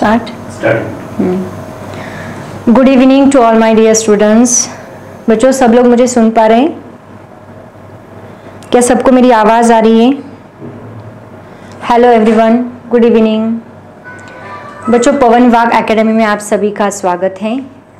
Start start good evening to all my dear students बच्चों सब लोग मुझे सुन पा रहे हैं? क्या सबको मेरी आवाज़ आ रही है? हेलो एवरीवन गुड इवनिंग बच्चों पवन वाग एकेडमी में आप सभी का स्वागत है।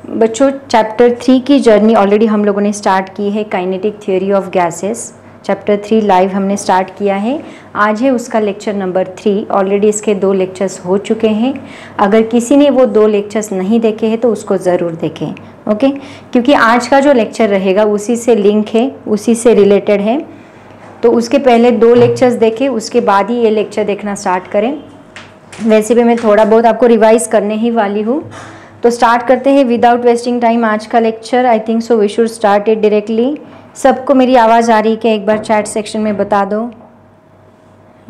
बच्चों चैप्टर थ्री की जर्नी ऑलरेडी हम लोगों ने स्टार्ट की है kinetic theory of gases chapter three live हमने स्टार्ट किया है। आज है उसका लेक्चर नंबर थ्री ऑलरेडी इसके दो लेक्चर्स हो चुके हैं। अगर किसी ने वो दो लेक्चर्स नहीं देखे हैं तो उसको ज़रूर देखें। ओके क्योंकि आज का जो लेक्चर रहेगा, उसी से लिंक है, उसी से रिलेटेड है। तो उसके पहले दो लेक्चर्स देखें, उसके बाद ही ये लेक्चर देखना स्टार्ट करें। वैसे भी मैं थोड़ा बहुत आपको रिवाइज करने ही वाली हूँ। तो स्टार्ट करते हैं। विदाउट वेस्टिंग टाइम आज का lecture I think so we should start it directly सबको मेरी आवाज़ आ रही है कि एक बार चैट सेक्शन में बता दो।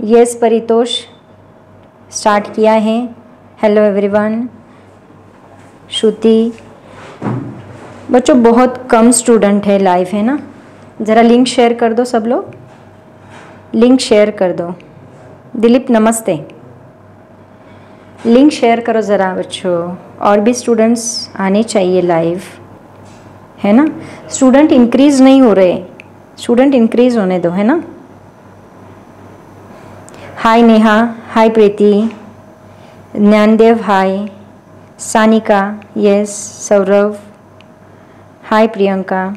यस, परितोष, स्टार्ट किया है। Hello, everyone. श्रुति। बच्चों, बहुत कम स्टूडेंट है लाइव है ना? ज़रा लिंक शेयर कर दो सब लोग। लिंक शेयर कर दो। दिलीप, नमस्ते। लिंक शेयर करो ज़रा, बच्चों। और भी स्टूडेंट्स आने चाहिए लाइव। है ना? स्टूडेंट इंक्रीज नहीं हो रहे। स्टूडेंट इंक्रीज होने दो, है ना? Hi Neha hi Preeti. Gyandev hi Sanika yes Saurabh. Hi Priyanka.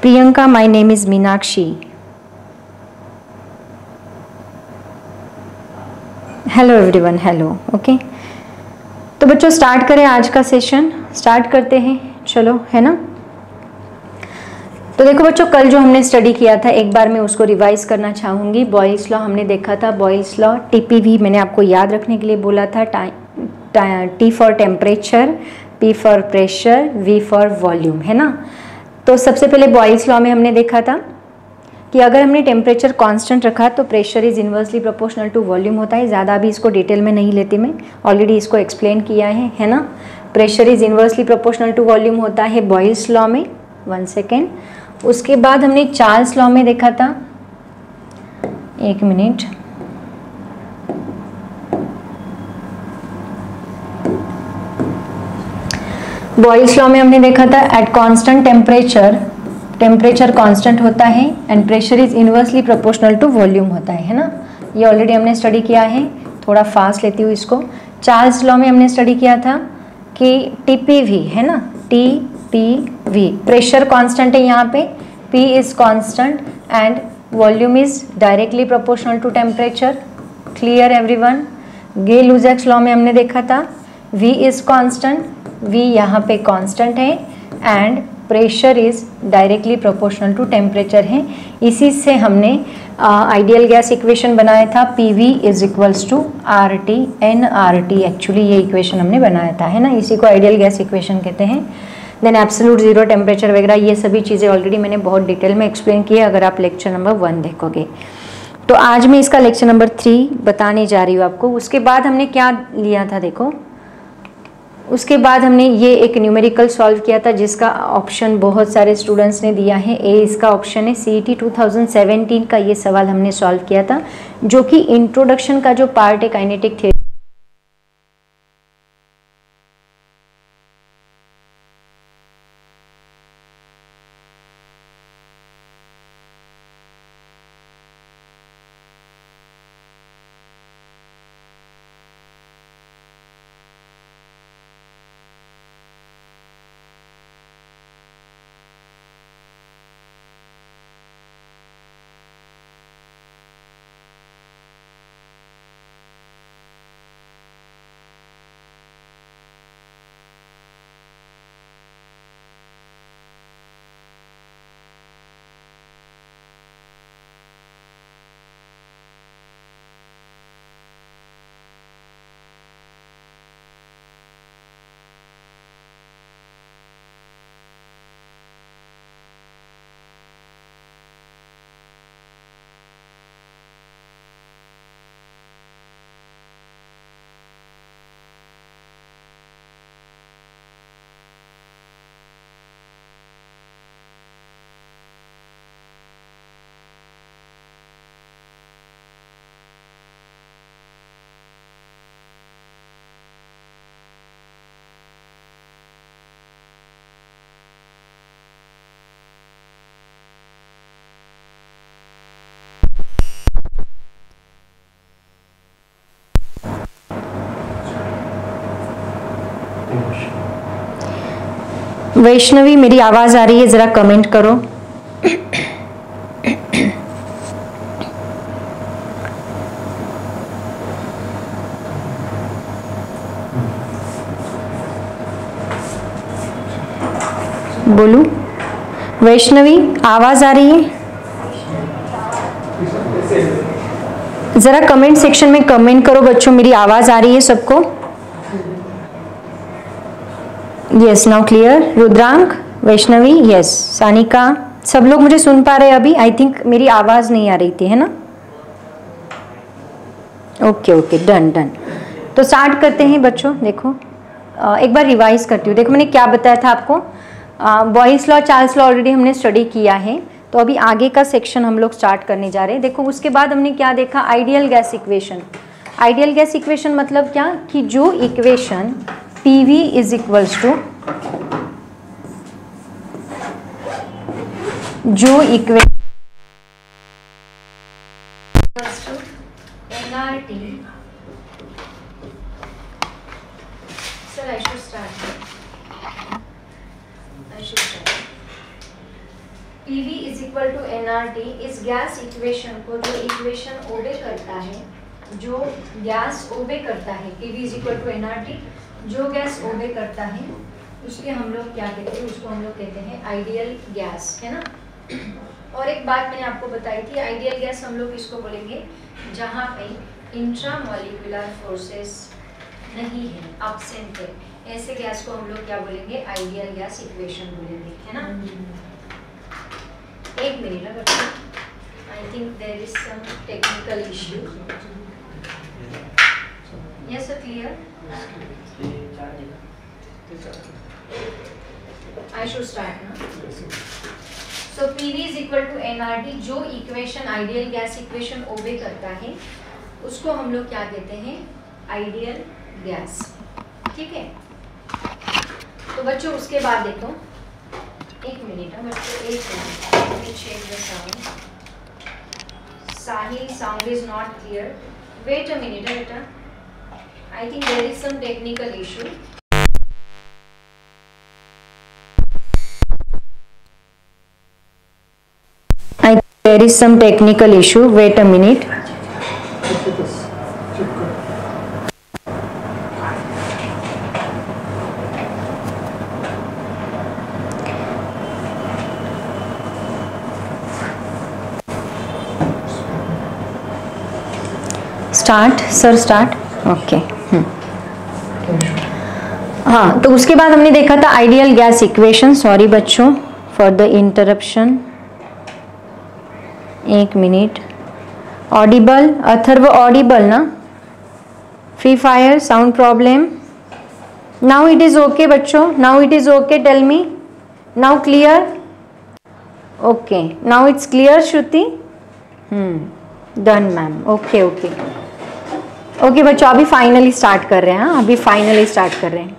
Priyanka my name is Meenakshi. Hello everyone hello okay तो बच्चों स्टार्ट करें आज का सेशन स्टार्ट करते हैं. चलो, है ना? तो देखो बच्चों, कल जो हमने स्टडी किया था, एक बार मैं उसको रिवाइज करना चाहूँगी. बॉयल्स लॉ हमने देखा था. बॉयल्स लॉ टीपीवी मैंने आपको याद रखने के लिए बोला था. T for temperature P for pressure V for volume है ना? तो सबसे पहले बॉयल्स लॉ में हमने देखा था. कि अगर हमने टेम्परेचर कांस्टेंट रखा तो pressure is inversely proportional to volume होता है। ज़्यादा अभी इसको डिटेल में नहीं लेती मैं। ऑलरेडी इसको एक्सप्लेन किया है है ना? Pressure is inversely proportional to volume होता है बॉयल्स लॉ में। वन सेकेंड उसके बाद हमने चार्ल्स लॉ में देखा था। एक मिनट। बॉयल्स लॉ में हमने देखा था at constant temperature temperature constant होता है and pressure is inversely proportional to volume होता है है ना? ये ऑलरेडी हमने स्टडी किया है, थोड़ा फास्ट लेती हूँ इसको। चार्ल्स लॉ में हमने स्टडी किया था कि टी पी वी है ना? T P V pressure constant है यहाँ पे। P is constant and volume is directly proportional to temperature clear everyone Gay Lussac's law में हमने देखा था। V इज़ कांस्टेंट v यहाँ पे कांस्टेंट है and pressure is directly proportional to temperature है। इसी से हमने आइडियल गैस इक्वेशन बनाया था। P V is equals to R T N R T actually ये इक्वेशन हमने बनाया था, है ना? इसी को आइडियल गैस इक्वेशन कहते हैं। देन एब्सोलूट ज़ीरो टेम्परेचर वगैरह, ये सभी चीज़ें ऑलरेडी मैंने बहुत डिटेल में एक्सप्लेन की है, अगर आप लेक्चर नंबर वन देखोगे। तो आज मैं इसका लेक्चर नंबर थ्री बताने जा रही हूँ आपको। उसके बाद हमने क्या लिया था, देखो। उसके बाद हमने ये एक न्यूमेरिकल सॉल्व किया था, जिसका ऑप्शन बहुत सारे स्टूडेंट्स ने दिया है। ए इसका ऑप्शन है सी टी टू का ये सवाल हमने सॉल्व किया था, जो कि इंट्रोडक्शन का जो पार्ट है काइनेटिक थियरी वैष्णवी, मेरी आवाज़ आ रही है, जरा कमेंट करो। बोलू? वैष्णवी, आवाज़ आ रही है? जरा कमेंट सेक्शन में कमेंट करो बच्चों, मेरी आवाज़ आ रही है सबको। Yes now clear Rudrank Vaishnavi yes Sanika सब लोग मुझे सुन पा रहे हैं अभी? आई थिंक मेरी आवाज़ नहीं आ रही थी, है ना? ओके ओके डन डन तो स्टार्ट करते हैं बच्चों, देखो। एक बार रिवाइज करती हूँ। देखो, मैंने क्या बताया था आपको? Boyle's law Charles law already हमने स्टडी किया है। तो अभी आगे का सेक्शन हम लोग स्टार्ट करने जा रहे हैं। देखो, उसके बाद हमने क्या देखा? Ideal gas equation ideal gas equation मतलब क्या? कि जो equation P V is equals to जो equation P V is equal to N R T इस गैस इक्वेशन को जो इक्वेशन ओबे करता है, जो गैस ओबे करता है P V is equal to N R T जो गैस ओबे करता है, उसके हम लोग क्या कहते हैं, उसको हम लोग कहते हैं आइडियल गैस, है ना? और एक बात मैंने आपको बताई थी, आइडियल गैस हम लोग इसको बोलेंगे जहाँ पे इंट्रा मॉलिकुलर फोर्सेस नहीं है अपसेंट है। ऐसे गैस को हम लोग क्या बोलेंगे? आइडियल गैस इक्वेशन बोलेंगे, है ना? एक मिनट है बच्चों। I think there is some technical issue sir, clear? I should start now so pv is equal to nrt जो equation ideal gas equation obey करता है उसको हम लोग क्या कहते हैं आइडियल गैस ठीक है तो बच्चों उसके बाद देखो एक मिनट है बच्चों एक minute sound Sahil sound is not clear wait a minute beta I think there is some technical issue. I there is some technical issue. Wait a minute. start sir start okay हाँ तो उसके बाद हमने देखा था ideal gas equation sorry बच्चों for the interruption एक minute audible Atharva audible ना? Free fire sound problem now it is okay बच्चों. Now it is okay tell me now clear okay now it's clear Shruti done ma'am okay okay okay okay, बच्चों अभी finally start कर रहे हैं हाँ? अभी finally start कर रहे हैं।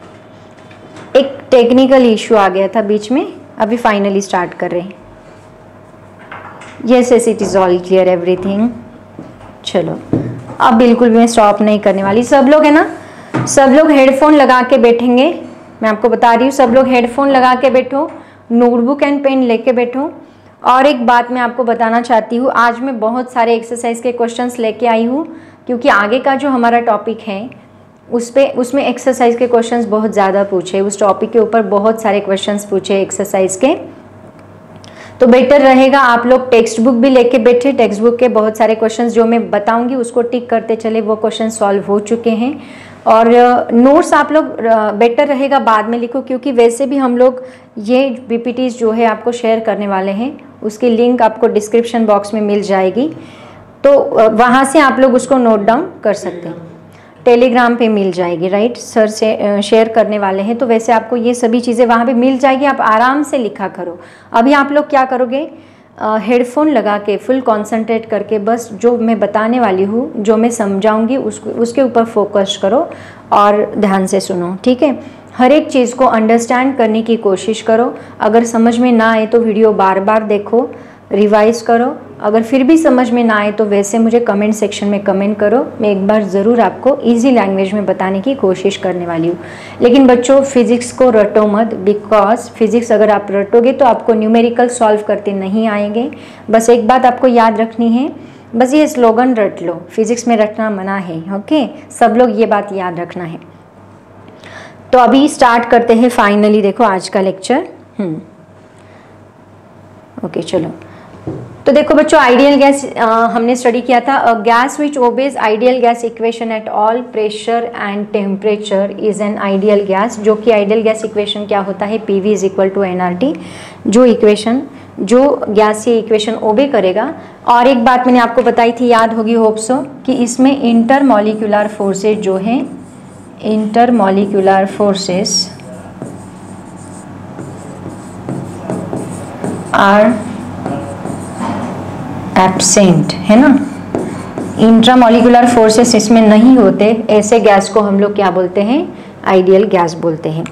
एक टेक्निकल इशू आ गया था बीच में अभी फाइनली स्टार्ट कर रहे हैं। Yes yes it is all clear everything चलो अब बिल्कुल भी मैं स्टॉप नहीं करने वाली। सब लोग है ना? सब लोग हेडफोन लगा के बैठेंगे। मैं आपको बता रही हूँ सब लोग हेडफोन लगा के बैठो नोटबुक एंड पेन लेके बैठो। और एक बात मैं आपको बताना चाहती हूँ आज मैं बहुत सारे एक्सरसाइज के क्वेश्चंस लेके आई हूँ। क्योंकि आगे का जो हमारा टॉपिक है, उस पर उसमें एक्सरसाइज के क्वेश्चंस बहुत ज़्यादा पूछे, उस टॉपिक के ऊपर बहुत सारे क्वेश्चंस पूछे एक्सरसाइज के। तो बेटर रहेगा आप लोग टेक्स्ट बुक भी लेके बैठे टेक्स्ट बुक के बहुत सारे क्वेश्चंस जो मैं बताऊँगी, उसको टिक करते चले, वो क्वेश्चन सॉल्व हो चुके हैं। और नोट्स आप लोग बेटर रहेगा बाद में लिखो, क्योंकि वैसे भी हम लोग ये बीपीटीज जो है आपको शेयर करने वाले हैं, उसकी लिंक आपको डिस्क्रिप्शन बॉक्स में मिल जाएगी। तो वहाँ से आप लोग उसको नोट डाउन कर सकते हैं। टेलीग्राम पे मिल जाएगी राइट सर से शेयर करने वाले हैं तो वैसे आपको ये सभी चीज़ें वहाँ पे मिल जाएगी, आप आराम से लिखा करो। अभी आप लोग क्या करोगे? हेडफोन लगा के फुल कंसंट्रेट करके, बस जो मैं बताने वाली हूँ, जो मैं समझाऊँगी उसको उसके ऊपर फोकस करो और ध्यान से सुनो, ठीक है? हर एक चीज़ को अंडरस्टैंड करने की कोशिश करो। अगर समझ में ना आए तो वीडियो बार बार देखो रिवाइज करो अगर फिर भी समझ में ना आए तो वैसे मुझे कमेंट सेक्शन में कमेंट करो। मैं एक बार ज़रूर आपको इजी लैंग्वेज में बताने की कोशिश करने वाली हूँ। लेकिन बच्चों फिजिक्स को रटो मत बिकॉज़ फिजिक्स अगर आप रटोगे तो आपको न्यूमेरिकल सॉल्व करते नहीं आएँगे। बस एक बात आपको याद रखनी है, बस ये स्लोगन रट लो। फिजिक्स में रटना मना है ओके सब लोग ये बात याद रखना है। तो अभी स्टार्ट करते हैं फाइनली देखो आज का लेक्चर हम्म। ओके चलो। तो देखो बच्चों आइडियल गैस हमने स्टडी किया था। Gas which obeys ideal gas equation at all pressure and temperature is an ideal gas जो कि आइडियल गैस इक्वेशन क्या होता है? P V is equal to N R T जो इक्वेशन जो गैस ये इक्वेशन ओबे करेगा। और एक बात मैंने आपको बताई थी, याद होगी होप्सो कि इसमें इंटर मॉलिक्यूलर फोर्सेज जो हैं intermolecular forces are absent है ना? इंट्रामोलिकुलर फोर्सेस इसमें नहीं होते ऐसे गैस को हम लोग क्या बोलते हैं? आइडियल गैस बोलते हैं।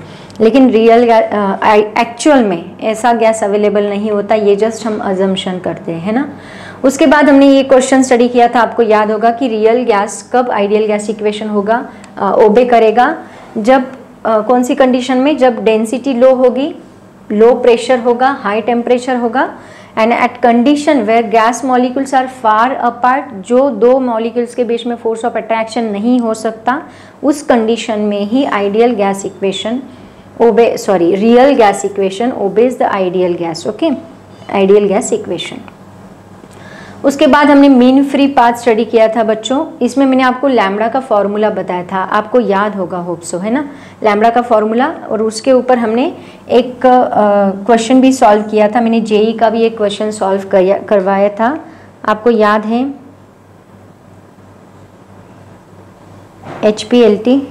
लेकिन रियल एक्चुअल में ऐसा गैस अवेलेबल नहीं होता ये जस्ट हम अजम्पशन करते हैं ना? उसके बाद हमने ये क्वेश्चन स्टडी किया था आपको याद होगा कि रियल गैस कब आइडियल गैस इक्वेशन होगा? ओबे करेगा। जब आ, कौन सी कंडीशन में? जब डेंसिटी लो होगी लो प्रेशर होगा हाई टेम्परेचर होगा and at condition where gas molecules are far apart जो दो मॉलिक्यूल्स के बीच में फोर्स ऑफ़ अट्रैक्शन नहीं हो सकता, उस कंडीशन में ही ideal gas equation obey sorry real gas equation obeys the ideal gas okay ideal gas equation उसके बाद हमने मीन फ्री पाथ स्टडी किया था बच्चों। इसमें मैंने आपको लैमड़ा का फॉर्मूला बताया था। आपको याद होगा होप्सो है ना? लैमड़ा का फॉर्मूला और उसके ऊपर हमने एक क्वेश्चन भी सॉल्व किया था। मैंने जेई का भी एक क्वेश्चन सॉल्व करवाया था। आपको याद है? एच पी एल टी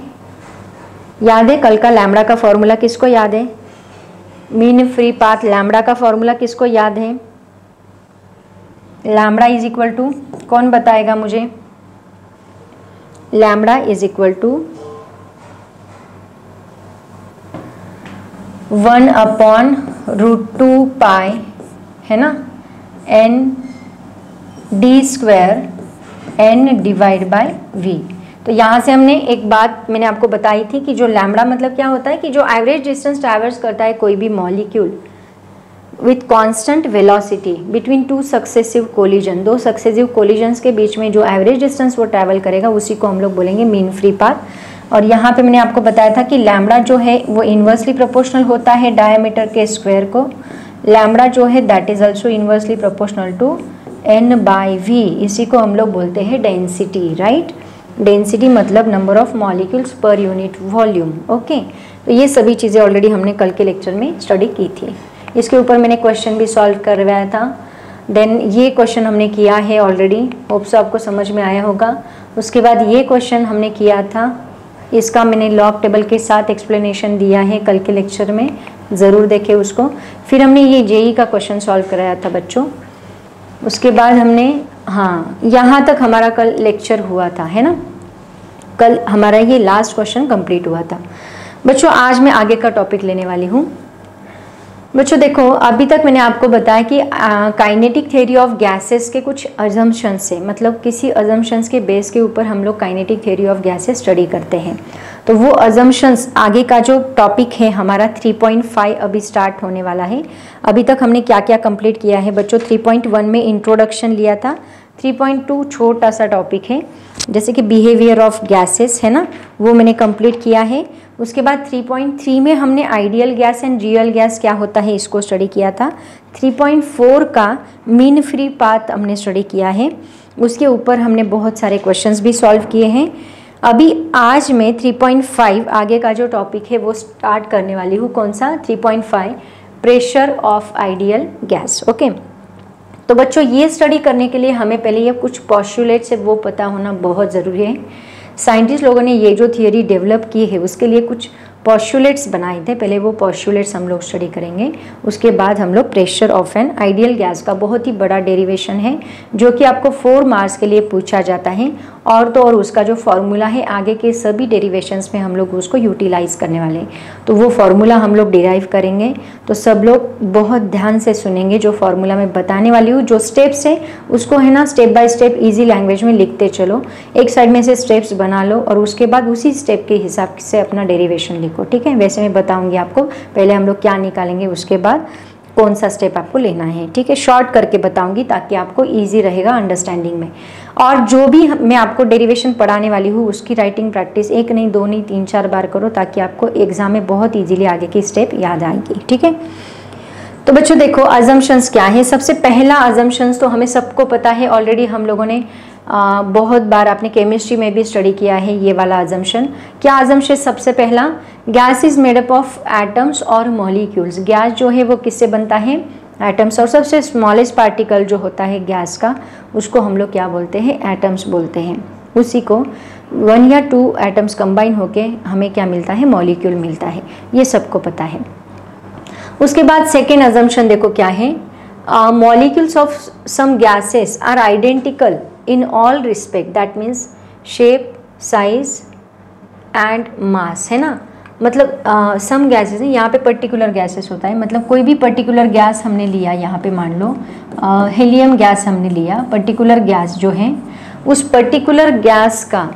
याद है कल का लैमड़ा का फॉर्मूला किसको याद है? मीन फ्री पाथ लैमड़ा का फॉर्मूला किसको याद है? लैमड़ा इज़ इक्वल टू कौन बताएगा मुझे? Lambda is equal to one upon root two pi है ना? N D square N divide by V तो यहाँ से हमने एक बात मैंने आपको बताई थी कि जो लैमड़ा मतलब क्या होता है कि जो एवरेज डिस्टेंस ट्रैवर्स करता है कोई भी molecule with constant velocity between two successive collision दो सक्सेसिव कोलिजन्स के बीच में जो एवरेज डिस्टेंस वो ट्रैवल करेगा, उसी को हम लोग बोलेंगे मीन फ्री पाथ और यहाँ पे मैंने आपको बताया था कि लैमड़ा जो है, वो इन्वर्सली प्रोपोर्शनल होता है डायमीटर के स्क्वायर को. लैमड़ा जो है that is also inversely proportional to N by V इसी को हम लोग बोलते हैं डेंसिटी राइट डेंसिटी मतलब number of molecules per unit volume okay तो ये सभी चीज़ें ऑलरेडी हमने कल के लेक्चर में स्टडी की थी। इसके ऊपर मैंने क्वेश्चन भी सॉल्व करवाया था। देन ये क्वेश्चन हमने किया है ऑलरेडी होप्स आपको समझ में आया होगा। उसके बाद ये क्वेश्चन हमने किया था। इसका मैंने लॉक टेबल के साथ एक्सप्लेनेशन दिया है कल के लेक्चर में। ज़रूर देखें उसको। फिर हमने ये जेई का क्वेश्चन सॉल्व कराया था बच्चों। उसके बाद हमने हाँ यहाँ तक हमारा कल लेक्चर हुआ था, है ना? कल हमारा ये लास्ट क्वेश्चन कंप्लीट हुआ था। बच्चों, आज मैं आगे का टॉपिक लेने वाली हूँ। बच्चों देखो, अभी तक मैंने आपको बताया कि काइनेटिक थ्योरी ऑफ़ गैसेस के कुछ अजम्पशंस से मतलब किसी अजम्पशंस के बेस के ऊपर हम लोग kinetic theory of gases study करते हैं। तो वो अजम्पशंस आगे का जो टॉपिक है, हमारा 3.5 अभी स्टार्ट होने वाला है। अभी तक हमने क्या क्या कंप्लीट किया है? बच्चों 3.1 में इंट्रोडक्शन लिया था। 3.2 छोटा सा टॉपिक है, जैसे कि बिहेवियर ऑफ़ गैसेस है ना, वो मैंने कंप्लीट किया है। उसके बाद 3.3 में हमने ideal gas and real gas क्या होता है, इसको स्टडी किया था। 3.4 का मीन फ्री पाथ हमने स्टडी किया है। उसके ऊपर हमने बहुत सारे क्वेश्चंस भी सॉल्व किए हैं। अभी आज मैं 3.5 आगे का जो टॉपिक है, वो स्टार्ट करने वाली हूँ। कौन सा? 3.5 pressure of ideal gas okay तो बच्चों, ये स्टडी करने के लिए हमें पहले ये कुछ पॉस्टुलेट्स है वो पता होना बहुत ज़रूरी है। साइंटिस्ट लोगों ने ये जो थियोरी डेवलप की है, उसके लिए कुछ पॉस्टुलेट्स बनाए थे। पहले वो पॉस्टुलेट्स हम लोग स्टडी करेंगे। उसके बाद हम लोग pressure of an ideal gas का बहुत ही बड़ा डेरिवेशन है, जो कि आपको फोर मार्क्स के लिए पूछा जाता है। और तो और उसका जो फॉर्मूला है, आगे के सभी डेरिवेशंस में हम लोग उसको यूटिलाइज करने वाले हैं। तो वो फॉर्मूला हम लोग डिराइव करेंगे। तो सब लोग बहुत ध्यान से सुनेंगे जो फॉर्मूला मैं बताने वाली हूँ। जो स्टेप्स है, उसको है ना step by step easy language में लिखते चलो। एक साइड में से स्टेप्स बना लो और उसके बाद उसी स्टेप के हिसाब से अपना डेरिवेशन लिखो। ठीक है? वैसे मैं बताऊँगी आपको। पहले हम लोग क्या निकालेंगे उसके बाद। कौन सा स्टेप आपको लेना है। ठीक है? शॉर्ट करके बताऊँगी ताकि आपको इजी रहेगा अंडरस्टैंडिंग में। और जो भी मैं आपको डेरिवेशन पढ़ाने वाली हूँ, उसकी राइटिंग प्रैक्टिस एक नहीं, दो नहीं, तीन, चार बार करो ताकि आपको एग्ज़ाम में बहुत ईजीली आगे की स्टेप याद आएगी। ठीक है? तो बच्चों देखो अजम्पन्स क्या है? सबसे पहला अजम्पन्स तो हमें सबको पता है। ऑलरेडी हम लोगों ने आ, बहुत बार आपने केमिस्ट्री में भी स्टडी किया है ये वाला अजम्पन क्या अजम्पन सबसे पहला? Gas is made up of atoms और मॉलिक्यूल्स गैस जो है वो किससे बनता है? एटम्स और सबसे स्मॉलेस्ट पार्टिकल जो होता है गैस का उसको हम लोग क्या बोलते हैं? एटम्स बोलते हैं। उसी को वन या टू एटम्स कंबाइन होके हमें क्या मिलता है? मॉलिक्यूल मिलता है। ये सबको पता है। उसके बाद सेकेंड अजम्पन देखो क्या है? Molecules of same gases are identical in all respect, that means shape, size and mass, है ना? मतलब सम गैसेज हैं, यहाँ पे पर्टिकुलर गैसेस होता है। मतलब कोई भी पर्टिकुलर गैस हमने लिया, यहाँ पे मान लो हेलियम गैस हमने लिया पर्टिकुलर गैस जो है, उस पर्टिकुलर गैस का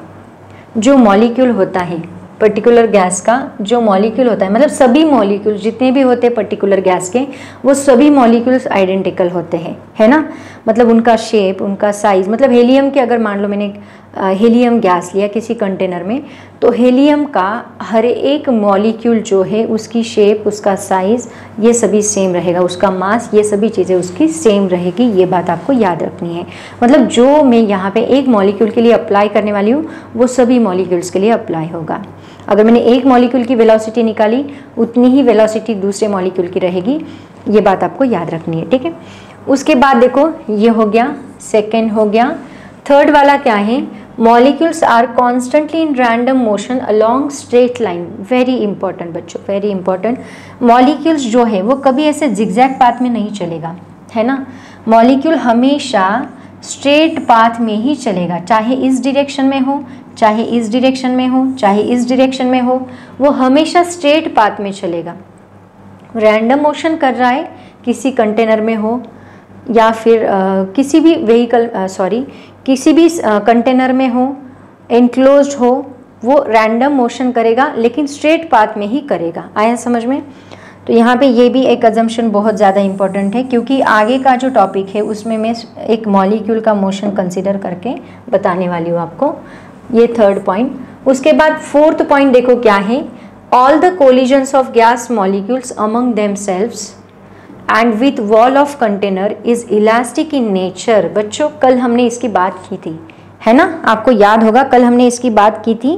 जो मॉलिक्यूल होता है पर्टिकुलर गैस का जो मॉलिक्यूल होता है मतलब सभी मॉलिक्यूल जितने भी होते हैं पर्टिकुलर गैस के, वो सभी मॉलिक्यूल्स आइडेंटिकल होते हैं, है ना? मतलब उनका शेप उनका साइज़ मतलब हेलियम के अगर मान लो मैंने हेलियम गैस लिया किसी कंटेनर में तो हेलियम का हर एक मॉलिक्यूल जो है, उसकी शेप उसका साइज़ ये सभी सेम रहेगा। उसका मास ये सभी चीज़ें उसकी सेम रहेगी, ये बात आपको याद रखनी है। मतलब जो मैं यहाँ पे एक मॉलिक्यूल के लिए अप्लाई करने वाली हूँ, वो सभी मॉलिक्यूल्स के लिए अप्लाई होगा। अगर मैंने एक मॉलिक्यूल की वेलोसिटी निकाली, उतनी ही वेलोसिटी दूसरे मॉलिक्यूल की रहेगी, ये बात आपको याद रखनी है, ठीक है? उसके बाद देखो, ये हो गया सेकेंड हो गया थर्ड वाला क्या है? Molecules are constantly in random motion along straight line very important बच्चों वेरी इंपॉर्टेंट मॉलिक्यूल्स जो है वो कभी ऐसे जिग्जैक्ट पाथ में नहीं चलेगा है ना? मॉलिक्यूल हमेशा स्ट्रेट पाथ में ही चलेगा चाहे इस डिरेक्शन में हो चाहे इस डिरेक्शन में हो चाहे इस डिरेक्शन में हो वो हमेशा स्ट्रेट पाथ में चलेगा। रैंडम मोशन कर रहा है किसी कंटेनर में हो या फिर आ, किसी भी व्हीकल सॉरी किसी भी कंटेनर में हो एनक्लोज हो, वो रैंडम मोशन करेगा, लेकिन स्ट्रेट पाथ में ही करेगा। आया समझ में? तो यहाँ पे ये भी एक अजम्पन बहुत ज़्यादा इंपॉर्टेंट है, क्योंकि आगे का जो टॉपिक है, उसमें मैं एक मॉलिक्यूल का मोशन कंसिडर करके बताने वाली हूँ आपको। ये थर्ड पॉइंट उसके बाद फोर्थ पॉइंट देखो क्या है? All the collisions of gas molecules among themselves and with wall of container is elastic in nature बच्चों, कल हमने इसकी बात की थी। है ना? आपको याद होगा, कल हमने इसकी बात की थी।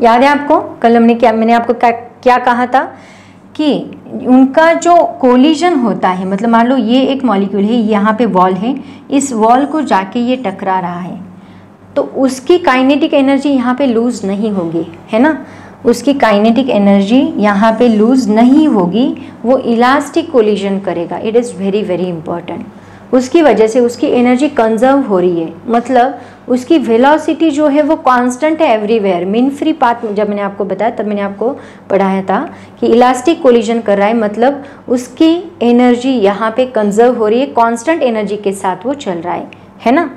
याद है आपको? कल हमने क्या, मैंने आपको क्या क्या कहा था? कि उनका जो कोलिजन होता है मतलब मान लो ये एक मॉलिक्यूल है, यहाँ पे वॉल है, इस वॉल को जाके ये टकरा रहा है। तो उसकी काइनेटिक एनर्जी यहाँ पे लूज नहीं होगी, है ना? उसकी काइनेटिक एनर्जी यहाँ पे लूज नहीं होगी, वो इलास्टिक कोलिजन करेगा। It is very very important उसकी वजह से उसकी एनर्जी कंजर्व हो रही है। मतलब उसकी वेलोसिटी जो है वो कांस्टेंट है एवरीवेयर मीन फ्री पाथ जब मैंने आपको बताया, तब मैंने आपको पढ़ाया था कि इलास्टिक कोलिजन कर रहा है। मतलब उसकी एनर्जी यहाँ पे कंजर्व हो रही है। कांस्टेंट एनर्जी के साथ वो चल रहा है। है ना?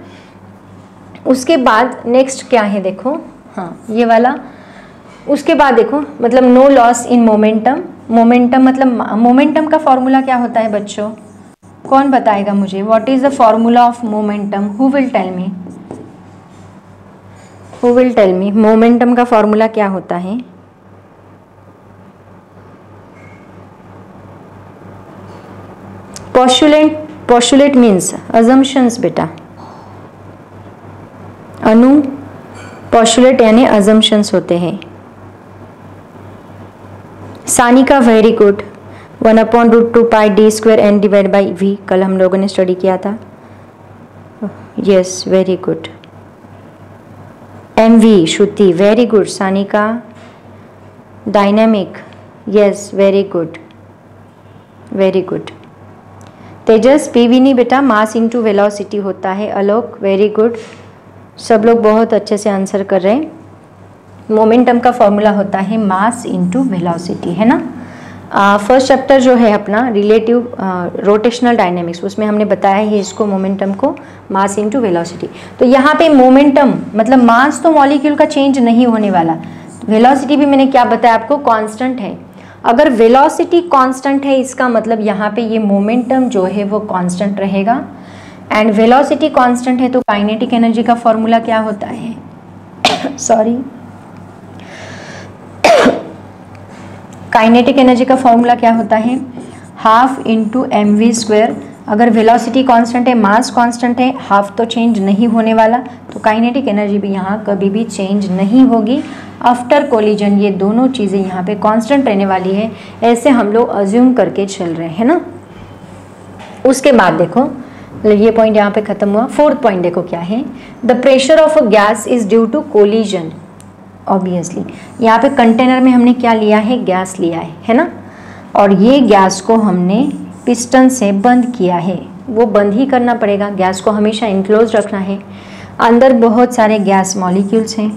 उसके बाद नेक्स्ट क्या है देखो? हाँ ये वाला उसके बाद देखो मतलब no loss in momentum momentum मतलब मोमेंटम का फॉर्मूला क्या होता है बच्चों? कौन बताएगा मुझे? What is the formula of momentum who will tell me who will tell me momentum का फॉर्मूला क्या होता है? पॉस्टुलेट पॉस्टुलेट मीन्स अजम्पन्स बेटा। अनु पॉस्टुलेट यानी अजम्पन्स होते हैं। Sanika very good one upon root two pi D square N divide by V कल हम लोगों ने स्टडी किया था। Yes very good M V Shruti very good Sanika dynamic yes very good very good Tejas PV नहीं बेटा mass into velocity होता है। अलोक वेरी गुड सब लोग बहुत अच्छे से आंसर कर रहे हैं। मोमेंटम का फॉर्मूला होता है मास इनटू वेलोसिटी है ना? फ़र्स्ट चैप्टर जो है अपना रिलेटिव रोटेशनल डायनेमिक्स उसमें हमने बताया है इसको मोमेंटम को मास इनटू वेलोसिटी तो यहाँ पे मोमेंटम मतलब मास तो मॉलिक्यूल का चेंज नहीं होने वाला। वेलोसिटी भी मैंने क्या बताया आपको? कांस्टेंट है। अगर वेलोसिटी कांस्टेंट है, इसका मतलब यहाँ पे ये मोमेंटम जो है वो कांस्टेंट रहेगा। एंड वेलोसिटी कांस्टेंट है तो काइनेटिक एनर्जी का फॉर्मूला क्या होता है? सॉरी काइनेटिक एनर्जी का फॉर्मूला क्या होता है? Half into M V square अगर वेलोसिटी कांस्टेंट है मास कांस्टेंट है हाफ़ तो चेंज नहीं होने वाला तो काइनेटिक एनर्जी भी यहाँ कभी भी चेंज नहीं होगी। आफ्टर कोलिजन ये दोनों चीज़ें यहाँ पे कांस्टेंट रहने वाली है। ऐसे हम लोग अज्यूम करके चल रहे हैं ना? उसके बाद देखो, ये पॉइंट यहाँ पे खत्म हुआ। फोर्थ पॉइंट देखो क्या है? The pressure of a gas is due to collision obviously यहाँ पे कंटेनर में हमने क्या लिया है? गैस लिया है है ना? और ये गैस को हमने पिस्टन से बंद किया है। वो बंद ही करना पड़ेगा। गैस को हमेशा इनक्लोज रखना है। अंदर बहुत सारे गैस मॉलिक्यूल्स हैं।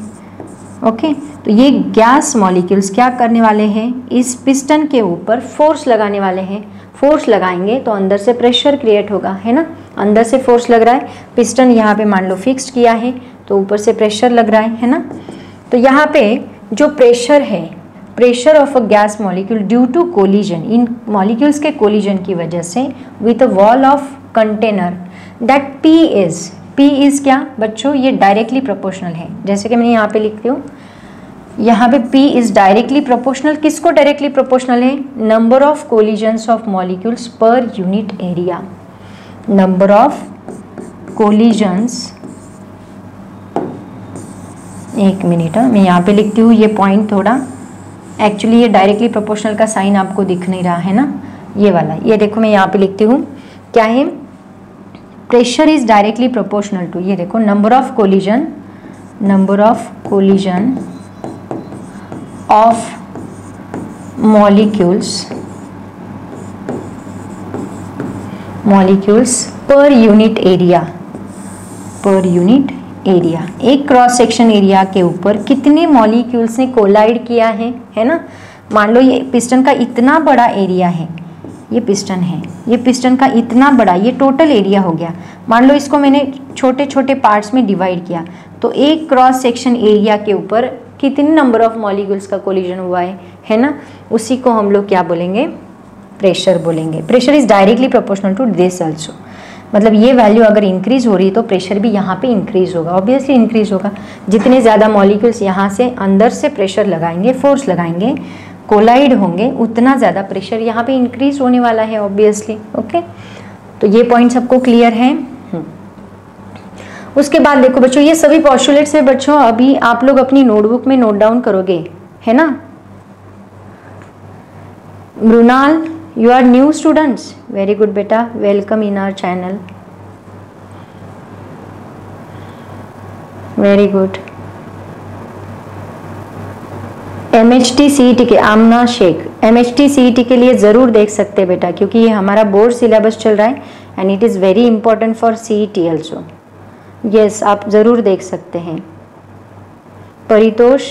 ओके तो ये गैस मॉलिक्यूल्स क्या करने वाले हैं? इस पिस्टन के ऊपर फोर्स लगाने वाले हैं। फोर्स लगाएँगे तो अंदर से प्रेशर क्रिएट होगा, है ना? अंदर से फोर्स लग रहा है। पिस्टन यहाँ पे मान लो फिक्स्ड किया है तो ऊपर से प्रेशर लग रहा है है ना? तो यहाँ पे जो प्रेशर है pressure of a gas molecule due to collision in molecules के कोलिजन की वजह से with a wall of container that P is P is क्या? बच्चों, ये डायरेक्टली प्रोपोर्शनल है। जैसे कि मैंने यहाँ पे लिखती हूँ, यहाँ पे P इज़ डायरेक्टली प्रोपोर्शनल किसको डायरेक्टली प्रोपोर्शनल है? Number of collisions of molecules per unit area number of collisions एक मिनट हाँ, मैं यहाँ पे लिखती हूँ ये पॉइंट थोड़ा एक्चुअली ये डायरेक्टली प्रोपोर्शनल का साइन आपको दिख नहीं रहा है ना? ये वाला ये देखो मैं यहाँ पे लिखती हूँ क्या है? Pressure is directly proportional to ये देखो number of collision number of collision of molecules molecules per unit area per unit area एक क्रॉस सेक्शन एरिया के ऊपर कितने मॉलिक्यूल्स ने कोलाइड किया है? है ना? मान लो ये पिस्टन का इतना बड़ा एरिया है। ये पिस्टन है। ये पिस्टन का इतना बड़ा, ये टोटल एरिया हो गया। मान लो इसको मैंने छोटे छोटे पार्ट्स में डिवाइड किया। तो एक क्रॉस सेक्शन एरिया के ऊपर कितने नंबर ऑफ़ मॉलिक्यूल्स का कोलिजन हुआ है? है ना? उसी को हम लोग क्या बोलेंगे? प्रेशर बोलेंगे। Pressure is directly proportional to this also मतलब ये वैल्यू अगर इंक्रीज हो रही है तो प्रेशर भी यहाँ पे इंक्रीज होगा ऑब्वियसली इंक्रीज होगा। जितने ज़्यादा मॉलिक्यूल्स यहाँ से अंदर से प्रेशर लगाएँगे फोर्स लगाएँगे कोलाइड होंगे, उतना ज़्यादा प्रेशर यहाँ पे इंक्रीज होने वाला है ऑब्वियसली ओके तो ये पॉइंट सबको क्लियर है। उसके बाद देखो बच्चों, ये सभी पॉस्टुलेट्स है बच्चों, अभी आप लोग अपनी नोटबुक में नोट डाउन करोगे, है ना? Mrinal you are new students. Very good, beta. Welcome in our channel. Very good. M H T C T के Aamna Shaikh M H T C T के लिए ज़रूर देख सकते बेटा, क्योंकि ये हमारा बोर्ड सिलेबस चल रहा है and it is very important for C T also yes आप ज़रूर देख सकते हैं. परितोष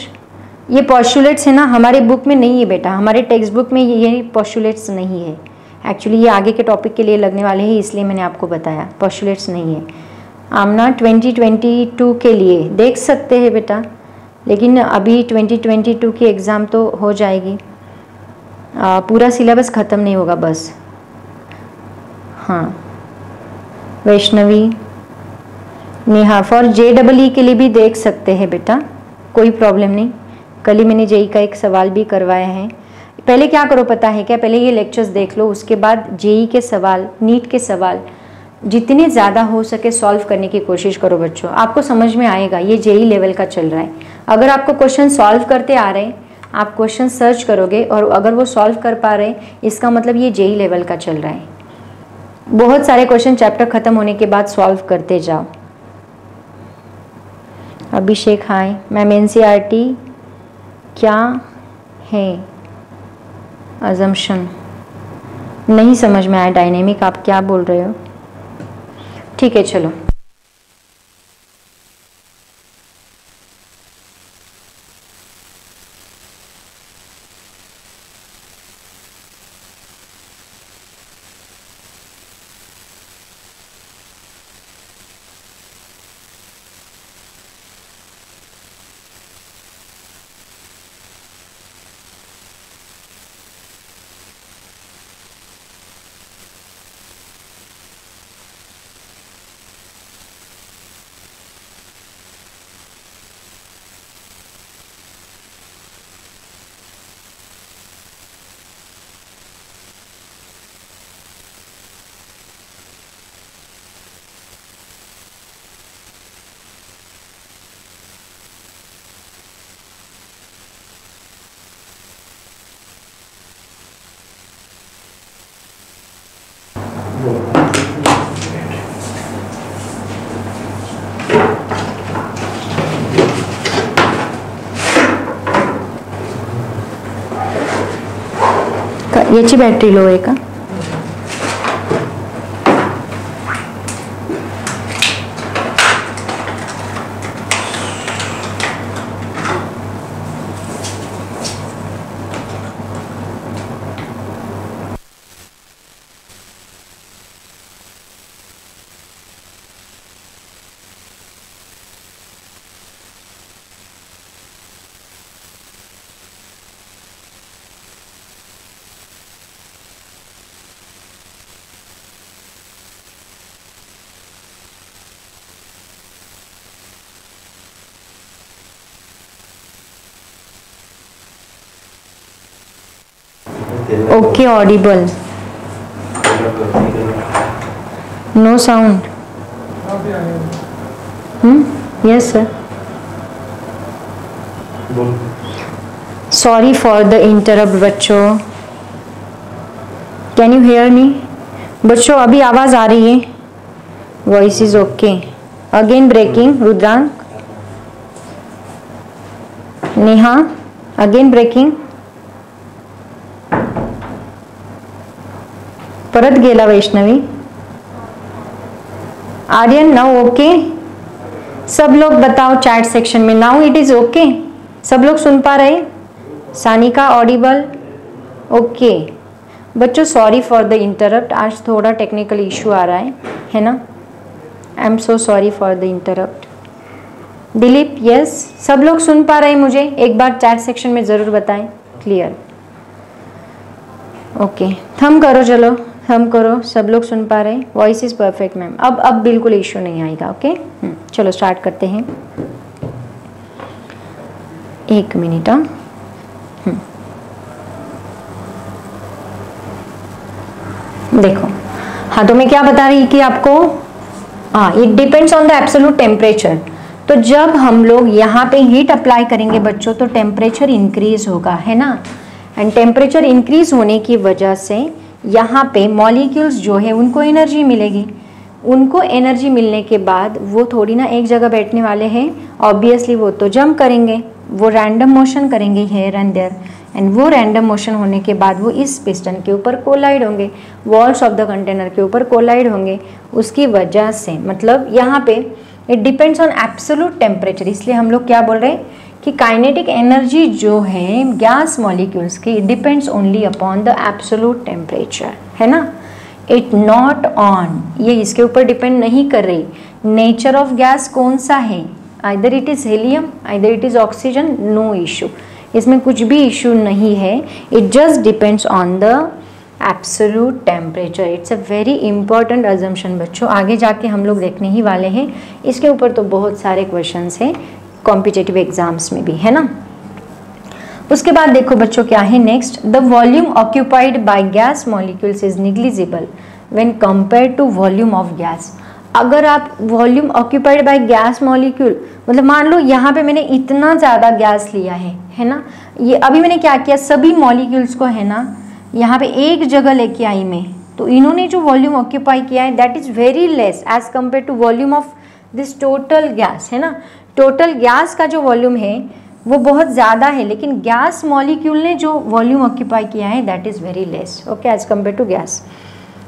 ये पॉस्टुलेट्स है ना हमारे बुक में नहीं है बेटा। हमारे टेक्स्ट बुक में ये पॉस्टुलेट्स नहीं है। एक्चुअली ये आगे के टॉपिक के लिए लगने वाले हैं इसलिए मैंने आपको बताया। पॉस्टुलेट्स नहीं है। आमना 2022 के लिए। देख सकते हैं बेटा। लेकिन अभी 2022 की एग्ज़ाम तो हो जाएगी। आ, पूरा सिलेबस ख़त्म नहीं होगा बस। हाँ। Vaishnavi Neha for J double E के लिए भी देख सकते हैं बेटा। कोई प्रॉब्लम नहीं। कल ही मैंने जेई का एक सवाल भी करवाया है। पहले क्या करो पता है क्या? पहले ये लेक्चर्स देख लो, उसके बाद जेई के सवाल, नीट के सवाल, जितने ज़्यादा हो सके सॉल्व करने की कोशिश करो बच्चों। आपको समझ में आएगा, ये जेई लेवल का चल रहा है। अगर आपको क्वेश्चन सॉल्व करते आ रहे हैं, आप क्वेश्चन सर्च करोगे और अगर वो सॉल्व कर पा रहे हैं, इसका मतलब ये जेई लेवल का चल रहा है। बहुत सारे क्वेश्चन चैप्टर ख़त्म होने के बाद सॉल्व करते जाओ। अभिषेक हाय मैम एन क्या है अजम्पन नहीं समझ में आया डायनेमिक आप क्या बोल रहे हो? ठीक है, चलो। बॅटरी लो का। Okay audible no sound hmm yes sorry for the interrupt बच्चों. कैन यू हेयर मी बच्चों, अभी आवाज़ आ रही है. Voice is okay again breaking Rudrank. Neha again breaking परत गेला वैष्णवी. आर्यन नाउ ओके सब लोग बताओ चैट सेक्शन में. नाउ इट इज़ ओके सब लोग सुन पा रहे? सानिका ऑडिबल ओके बच्चों सॉरी फॉर द इंटरप्ट आज थोड़ा टेक्निकल इशू आ रहा है है ना? I am so sorry for the interrupt Dilip yes सब लोग सुन पा रहे मुझे? एक बार चैट सेक्शन में ज़रूर बताएँ. क्लियर ओके थम करो, चलो. थम करो सब लोग सुन पा रहे हैं। वॉइस इज़ परफेक्ट मैम अब अब बिल्कुल इशू नहीं आएगा ओके हम्म, चलो स्टार्ट करते हैं। एक मिनट हाँ। हम्म। देखो हाँ तो मैं क्या बता रही कि आपको? हाँ it depends on the absolute temperature तो जब हम लोग यहाँ पे हीट अप्लाई करेंगे बच्चों तो टेम्परेचर इंक्रीज होगा है ना? एंड टेम्परेचर इंक्रीज होने की वजह से यहाँ पे मॉलिक्यूल्स जो है, उनको एनर्जी मिलेगी। उनको एनर्जी मिलने के बाद वो थोड़ी ना एक जगह बैठने वाले हैं। ऑब्वियसली वो तो जंप करेंगे, वो रैंडम मोशन करेंगे हेयर एंड देयर एंड वो रैंडम मोशन होने के बाद वो इस पिस्टन के ऊपर कोलाइड होंगे। वॉल्स ऑफ़ द कंटेनर के ऊपर कोलाइड होंगे। उसकी वजह से मतलब यहाँ पे it depends on absolute temperature इसलिए हम लोग क्या बोल रहे हैं? कि काइनेटिक एनर्जी जो है गैस मॉलिक्यूल्स की depends only upon the absolute temperature है ना? इट नॉट ऑन ये इसके ऊपर डिपेंड नहीं कर रही। नेचर ऑफ़ गैस कौन सा है? Either it is helium either it is oxygen no issue इसमें कुछ भी इशू नहीं है। It just depends on the absolute temperature it's a very important assumption बच्चों। आगे जाके हम लोग देखने ही वाले हैं। इसके ऊपर तो बहुत सारे क्वेश्चन हैं। कॉम्पिटेटिव एग्ज़ाम्स में भी, है ना? उसके बाद देखो बच्चों क्या है next the volume occupied by gas molecules is negligible when compare to volume of gas अगर आप volume occupied by gas molecule मतलब मान लो यहाँ पे मैंने इतना ज़्यादा गैस लिया है है ना? ये अभी मैंने क्या किया? सभी मॉलिक्यूल्स को, है ना? यहाँ पे एक जगह लेके आई मैं। तो इन्होंने जो वॉल्यूम ऑक्यूपाई किया है that is very less as compare to volume of this total gas है ना? टोटल गैस का जो वॉल्यूम है, वो बहुत ज़्यादा है, लेकिन गैस मॉलिक्यूल ने जो वॉल्यूम ऑक्यूपाई किया है that is very less okay as compare to gas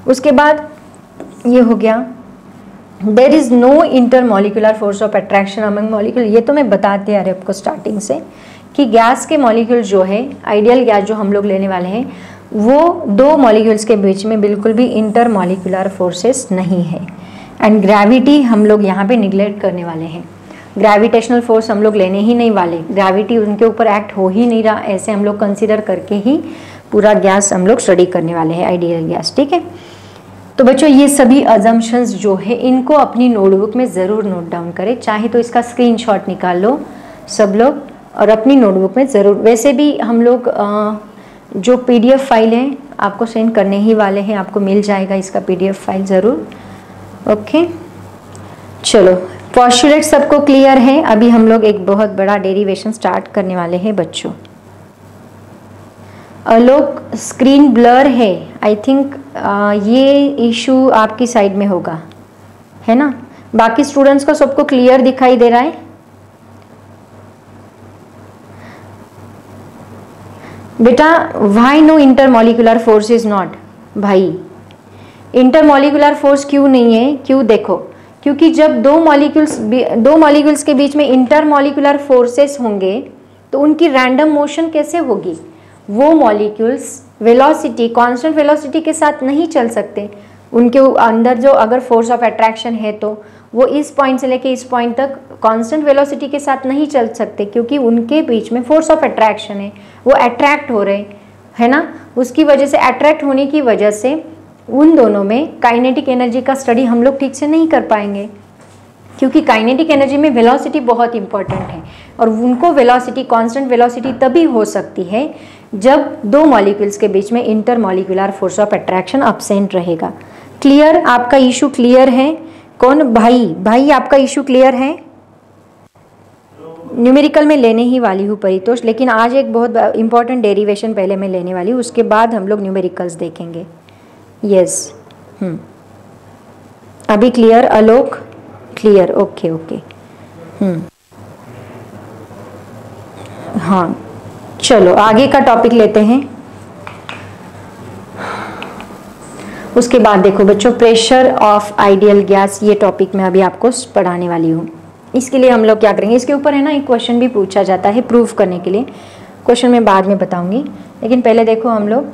उसके बाद ये हो गया there is no inter molecular force of attraction among molecule ये तो मैं बताते आ रहे आपको स्टार्टिंग से, कि गैस के मॉलिक्यूल जो है आइडियल गैस जो हम लोग लेने वाले हैं, वो दो मॉलिक्यूल्स के बीच में बिल्कुल भी इंटर मॉलिकुलर फोर्सेस नहीं है. एंड ग्रेविटी हम लोग यहाँ पे निगलेक्ट करने वाले हैं. ग्रेविटेशनल फोर्स हम लोग लेने ही नहीं वाले। ग्रेविटी उनके ऊपर एक्ट हो ही नहीं रहा, ऐसे हम लोग कंसिडर करके ही पूरा गैस हम लोग स्टडी करने वाले हैं आइडियल गैस ठीक है? तो बच्चों, ये सभी अजम्पन्स जो है, इनको अपनी नोटबुक में ज़रूर नोट डाउन करें। चाहे तो इसका स्क्रीनशॉट निकाल लो सब लोग, और अपनी नोटबुक में ज़रूर। वैसे भी हम लोग जो पीडीएफ फ़ाइल है, आपको सेंड करने ही वाले हैं, आपको मिल जाएगा इसका पीडीएफ फ़ाइल ज़रूर। ओके चलो पॉस्टुलेट सबको क्लियर है? अभी हम लोग एक बहुत बड़ा डेरिवेशन स्टार्ट करने वाले हैं बच्चों। लोग स्क्रीन ब्लर है। आई थिंक ये इशू आपकी साइड में होगा। है ना? बाकी स्टूडेंट्स को सबको क्लियर दिखाई दे रहा है। बेटा why no intermolecular force is not भाई इंटरमोलिकुलर फोर्स क्यों नहीं है? क्यों देखो। क्योंकि जब दो मॉलिक्यूल्स दो मॉलिक्यूल्स के बीच में इंटरमोलिकुलर फोर्सेस होंगे तो उनकी रैंडम मोशन कैसे होगी? वो मॉलिक्यूल्स वेलोसिटी कांस्टेंट वेलोसिटी के साथ नहीं चल सकते। उनके अंदर जो अगर फोर्स ऑफ़ अट्रैक्शन है तो वो इस पॉइंट से लेके इस पॉइंट तक कांस्टेंट वेलोसिटी के साथ नहीं चल सकते, क्योंकि उनके बीच में फोर्स ऑफ़ अट्रैक्शन है। वो अट्रैक्ट हो रहे हैं, है ना? उसकी वजह से अट्रैक्ट होने की वजह से उन दोनों में काइनेटिक एनर्जी का स्टडी हम लोग ठीक से नहीं कर पाएँगे। क्योंकि काइनेटिक एनर्जी में वेलोसिटी बहुत इंपॉर्टेंट है। और उनको वेलोसिटी कांस्टेंट वेलोसिटी तभी हो सकती है जब दो मॉलिक्यूल्स के बीच में intermolecular force of attraction absent रहेगा। क्लियर आपका इशू क्लियर है? कौन? भाई। भाई, आपका इशू क्लियर है? न्यूमेरिकल में लेने ही वाली हूँ परितोष, लेकिन आज एक बहुत इंपॉर्टेंट डेरिवेशन पहले मैं लेने वाली हूँ, उसके बाद हम लोग न्यूमेरिकल्स देखेंगे। यस हम्म अभी clear Alok? Clear okay okay हाँ. चलो, आगे का टॉपिक लेते हैं. उसके बाद देखो बच्चों प्रेशर ऑफ़ आइडियल गैस ये टॉपिक मैं अभी आपको पढ़ाने वाली हूँ. इसके लिए हम लोग क्या करेंगे? इसके ऊपर है ना, एक क्वेश्चन भी पूछा जाता है प्रूफ करने के लिए. क्वेश्चन मैं बाद में बताऊँगी. लेकिन पहले देखो हम लोग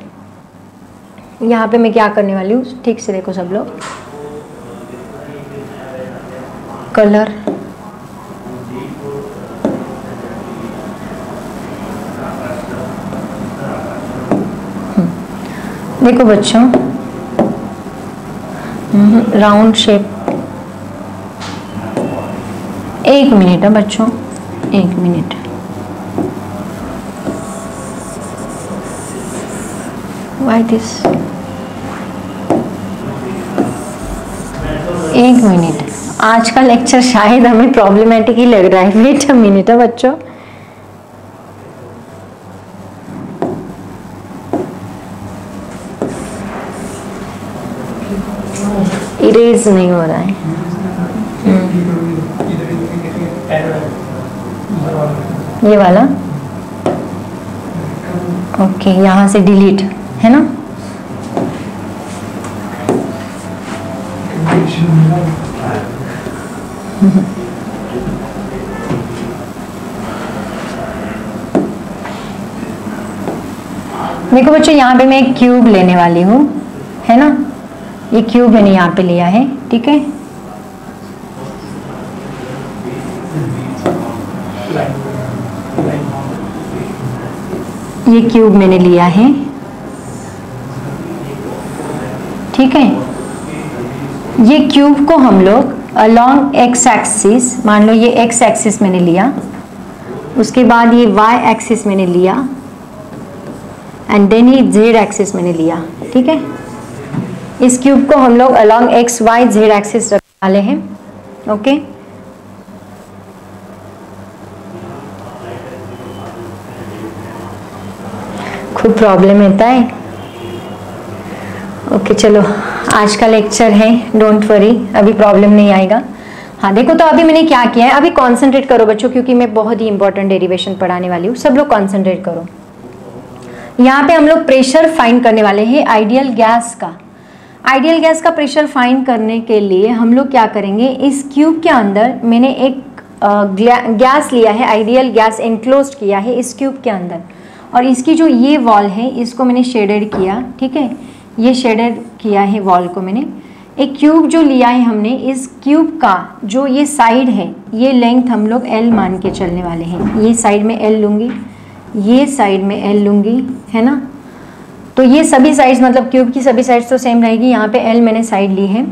यहाँ पे मैं क्या करने वाली हूँ? ठीक से देखो सब लोग। कलर। हम्म। देखो बच्चों। राउंड शेप एक मिनट है बच्चों। एक मिनट। वाई दिस एक मिनट। आज का लेक्चर शायद हमें प्रॉब्लमेटिक ही लग रहा है। वेट अ मिनट है बच्चों। इरेज नहीं हो रहा है। ये वाला? ओके यहाँ से डिलीट है ना? देखो बच्चों, यहाँ पे मैं एक क्यूब लेने वाली हूँ, है ना? ये क्यूब मैंने यहाँ पे लिया है, ठीक है? ये क्यूब मैंने लिया है, ठीक है? ये क्यूब को हम लोग अलोंग एक्स एक्सिस मान लो ये एक्स एक्सिस मैंने लिया, उसके बाद ये वाई एक्सिस मैंने लिया एंड देन ये जेड एक्सिस मैंने लिया ठीक है? इस क्यूब को हम लोग along X Y Z axis वाले हैं ओके? खूब प्रॉब्लम होता है ओके okay, चलो आज का लेक्चर है डोंट वरी अभी प्रॉब्लम नहीं आएगा। हाँ देखो तो अभी मैंने क्या किया है अभी कॉन्सेंट्रेट करो बच्चों क्योंकि मैं बहुत ही इंपॉर्टेंट डेरिवेशन पढ़ाने वाली हूँ सब लोग कॉन्सेंट्रेट करो। यहाँ पे हम लोग प्रेशर फाइंड करने वाले हैं, आइडियल गैस का। आइडियल गैस का प्रेशर फाइंड करने के लिए हम लोग क्या करेंगे, इस क्यूब के अंदर मैंने एक गैस लिया है, आइडियल गैस इनक्लोज किया है इस क्यूब के अंदर। और इसकी जो ये वॉल है, इसको मैंने शेडेड किया, ठीक है? ये शेडेड किया है वॉल को मैंने। एक क्यूब जो लिया है हमने, इस क्यूब का जो ये साइड है, ये लेंथ हम लोग एल मान के चलने वाले हैं। ये साइड में एल लूँगी। ये साइड में एल लूँगी, है ना? तो ये सभी साइड्स मतलब क्यूब की सभी साइड्स तो सेम रहेगी, यहाँ पे एल मैंने साइड ली है।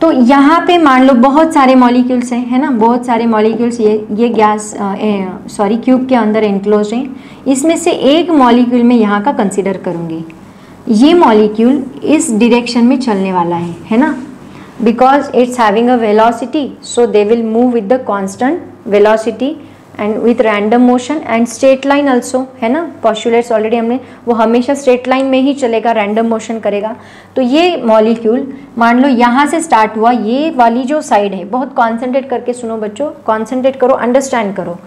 तो यहाँ पे मान लो बहुत सारे मॉलिक्यूल्स हैं, है ना? बहुत सारे मॉलिक्यूल्स ये ये गैस सॉरी क्यूब के अंदर इनक्लोज हैं। इसमें से एक मॉलिक्यूल में यहाँ का कंसिडर करूँगी। ये मॉलिक्यूल इस डिरेक्शन में चलने वाला है है ना? Because it's having a velocity so they will move with the constant velocity and with random motion and straight line also है ना? पॉस्टुलेट्स ऑलरेडी हमने, वो हमेशा स्ट्रेट लाइन में ही चलेगा रैंडम मोशन करेगा। तो ये मॉलिक्यूल मान लो यहाँ से स्टार्ट हुआ, ये वाली जो साइड है, बहुत कॉन्सेंट्रेट करके सुनो बच्चों कॉन्सेंट्रेट करो अंडरस्टैंड करो।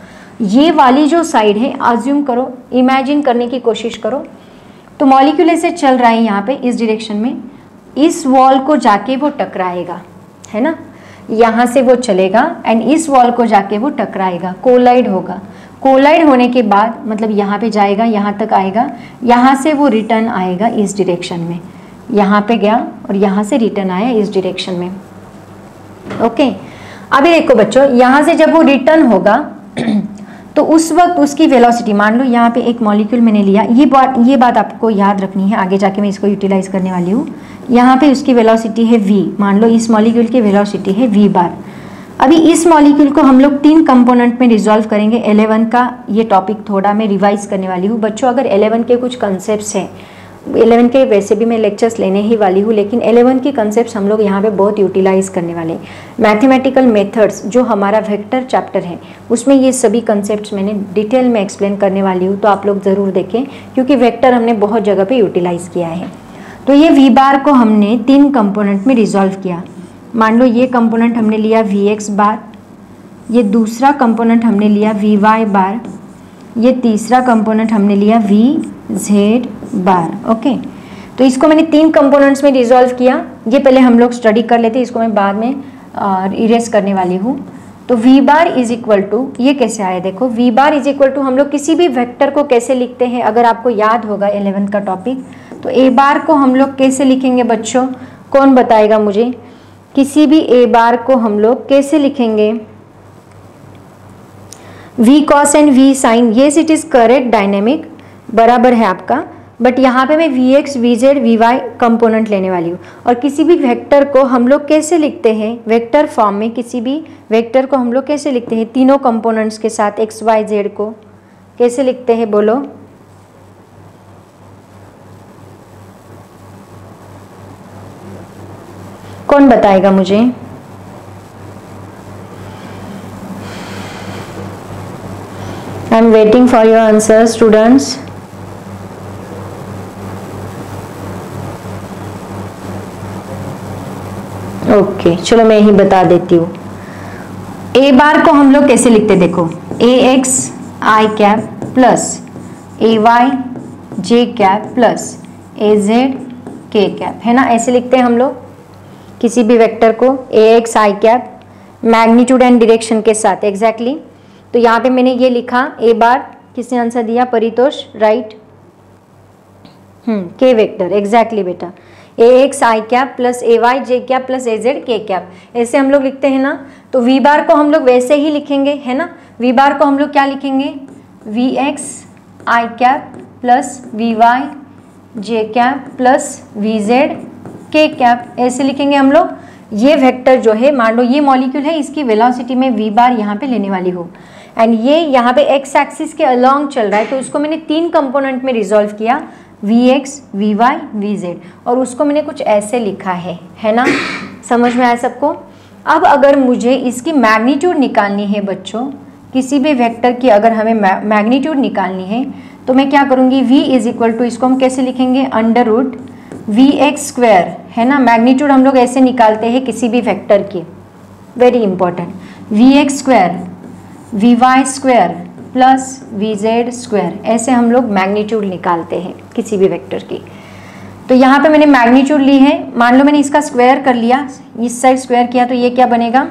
ये वाली जो साइड है आज्यूम करो इमेजिन करने की कोशिश करो। तो मॉलिक्यूल ऐसे चल रहा है यहाँ पे, इस डायरेक्शन में। इस वॉल को जाके वो टकराएगा, है ना? यहाँ से वो चलेगा एंड इस वॉल को जाके वो टकराएगा कोलाइड होगा। कोलाइड होने के बाद मतलब यहाँ पे जाएगा, यहाँ तक आएगा, यहाँ से वो रिटर्न आएगा इस डिरेक्शन में। यहाँ पे गया और यहाँ से रिटर्न आया इस डिरेक्शन में। ओके अभी देखो बच्चों, यहाँ से जब वो रिटर्न होगा तो उस वक्त उसकी वेलोसिटी मान लो यहाँ पे एक मॉलिक्यूल मैंने लिया, ये बात ये बात आपको याद रखनी है, आगे जाके मैं इसको यूटिलाइज करने वाली हूँ। यहाँ पे उसकी वेलोसिटी है वी मान लो इस मॉलिक्यूल की वेलोसिटी है वी बार अभी इस मॉलिक्यूल को हम लोग तीन कंपोनेंट में रिजॉल्व करेंगे 11 का ये टॉपिक थोड़ा मैं रिवाइज करने वाली हूँ। बच्चों, अगर 11 के कुछ कंसेप्ट हैं एलेवन के वैसे भी मैं लेक्चर्स लेने ही वाली हूँ, लेकिन एलेवन के कंसेप्ट हम लोग यहाँ पे बहुत यूटिलाइज करने वाले मैथमेटिकल मेथड्स जो हमारा वेक्टर चैप्टर है, उसमें ये सभी कंसेप्ट मैंने डिटेल में एक्सप्लेन करने वाली हूँ तो आप लोग ज़रूर देखें, क्योंकि वेक्टर हमने बहुत जगह पर यूटिलाइज किया है। तो ये वी बार को हमने तीन कंपोनेंट में रिजॉल्व किया। मान लो ये कंपोनेंट हमने लिया वी एक्स बार ये दूसरा कंपोनेंट हमने लिया वी वाई बार ये तीसरा कंपोनेंट हमने लिया वी जेड बार ओके तो इसको मैंने तीन कंपोनेंट्स में रिजॉल्व किया। ये पहले हम लोग स्टडी कर लेते, इसको मैं बाद में इरेज करने वाली हूँ। तो v bar is equal to ये कैसे आया देखो? V bar is equal to हम लोग किसी भी वेक्टर को कैसे लिखते हैं? अगर आपको याद होगा एलेवेंथ का टॉपिक तो a बार को हम लोग कैसे लिखेंगे बच्चों? कौन बताएगा मुझे? किसी भी a बार को हम लोग कैसे लिखेंगे? V cos and v sine yes it is correct dynamic बराबर है आपका। बट यहाँ पे मैं V X V Z V Y component लेने वाली हूँ। और किसी भी वेक्टर को हम लोग कैसे लिखते हैं? वेक्टर फॉर्म में किसी भी वेक्टर को हम लोग कैसे लिखते हैं? तीनों कंपोनेंट्स के साथ एक्स वाई जेड को कैसे लिखते हैं? बोलो। कौन बताएगा मुझे? I am waiting for your answer students okay चलो मैं यही बता देती हूँ। ए बार को हम लोग कैसे लिखते देखो A X I cap plus A Y J cap plus A Z K cap है ना? ऐसे लिखते हैं हम लोग। किसी भी वेक्टर को A X I cap magnitude and direction के साथ एग्जैक्टली exactly. तो यहाँ पे मैंने ये लिखा ए बार किसने आंसर दिया? Paritosh right K vector exactly बेटा। A X I cap plus A Y J cap plus A Z K cap. ऐसे हम लोग लिखते हैं ना? तो वी बार को हम लोग वैसे ही लिखेंगे, है ना? वी बार को हम लोग क्या लिखेंगे? V X I cap plus V Y J cap plus V Z K cap. ऐसे लिखेंगे हम लोग। ये वेक्टर जो है, मान लो ये मॉलिक्यूल है, इसकी वेलोसिटी में वी बार यहाँ पे लेने वाली हो। एंड ये यहाँ पे एक्स एक्सिस के अलोंग चल रहा है तो उसको मैंने तीन कंपोनेंट में रिजोल्व किया। V X V Y V Z और उसको मैंने कुछ ऐसे लिखा है है ना? समझ में आया सबको? अब अगर मुझे इसकी मैग्नीट्यूड निकालनी है बच्चों, किसी भी वेक्टर की अगर हमें मैग्नीट्यूड निकालनी है तो मैं क्या करूँगी? V इज़ इक्वल टू इसको हम कैसे लिखेंगे? Under root V X square है ना? मैग्नीट्यूड हम लोग ऐसे निकालते हैं किसी भी वेक्टर की। Very important V X square V Y square plus V Z square, ऐसे हम लोग मैग्नीट्यूड निकालते हैं किसी भी वेक्टर की। तो यहाँ पे मैंने मैग्नीट्यूड ली है, मान लो मैंने इसका स्क्वायर कर लिया, इस साइड स्क्वायर किया तो ये क्या बनेगा?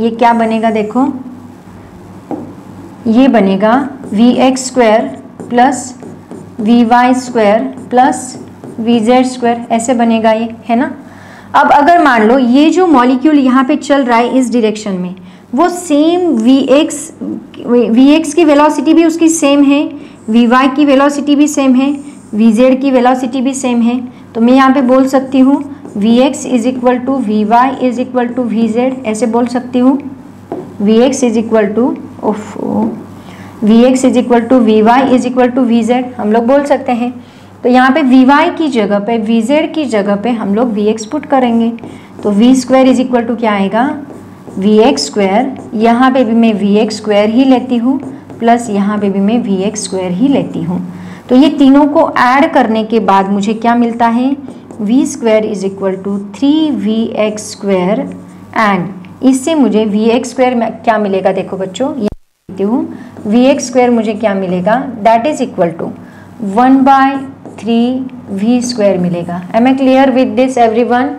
ये क्या बनेगा देखो? ये बनेगा V X square plus V Y square plus V Z square, ऐसे बनेगा ये, है ना? अब अगर मान लो ये जो मॉलिक्यूल यहाँ पे चल रहा है इस डायरेक्शन में वो same V X V X की वेलोसिटी भी उसकी सेम है वी वाई की वेलोसिटी भी सेम है वी जेड की वेलोसिटी भी सेम है। तो मैं यहाँ पे बोल सकती हूँ V X is equal to V Y is equal to V Z ऐसे बोल सकती हूँ। V X is equal to of V X is equal to V Y is equal to V Z हम लोग बोल सकते हैं। तो यहाँ पे वी वाई की जगह पे वी जेड की जगह पे हम लोग वी एक्स पुट करेंगे। तो V square is equal to क्या आएगा? वी एक्स स्क्वायर यहाँ पे भी मैं वी एक्स स्क्वायर ही लेती हूँ प्लस यहाँ पे भी मैं वी एक्स स्क्वायर ही लेती हूँ। तो ये तीनों को ऐड करने के बाद मुझे क्या मिलता है? V square is equal to three V X square and इससे मुझे वी एक्स स्क्वायर क्या मिलेगा? देखो बच्चों लिखती हूँ। वी एक्स स्क्वायर मुझे क्या मिलेगा? That is equal to one by three V square मिलेगा। Am I clear with this everyone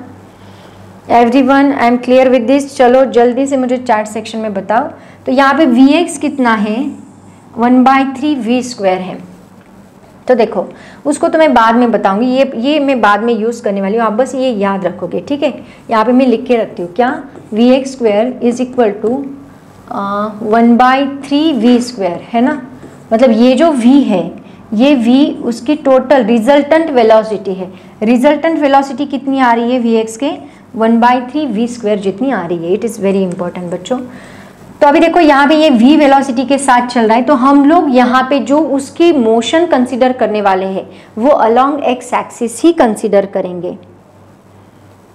everyone I am clear with this चलो, जल्दी से मुझे चार्ट सेक्शन में बताओ। तो यहाँ पे वी एक्स कितना है? One by three V square है। तो देखो, उसको तो मैं बाद में बताऊँगी। ये ये मैं बाद में यूज़ करने वाली हूँ। आप बस ये याद रखोगे, ठीक है? यहाँ पे मैं लिख के रखती हूँ। क्या? V X square is equal to one by three V square है ना? मतलब ये जो v है, ये v उसकी टोटल रिजल्टेंट वेलोसिटी है। रिजल्टेंट वेलोसिटी कितनी आ रही है वी एक्स के? One by three V square जितनी आ रही है इट इज़ वेरी इंपॉर्टेंट बच्चों। तो अभी देखो, यहाँ पे ये v वेलोसिटी के साथ चल रहा है तो हम लोग यहाँ पे जो उसकी मोशन कंसिडर करने वाले हैं, वो अलोंग एक्स एक्सिस ही कंसिडर करेंगे।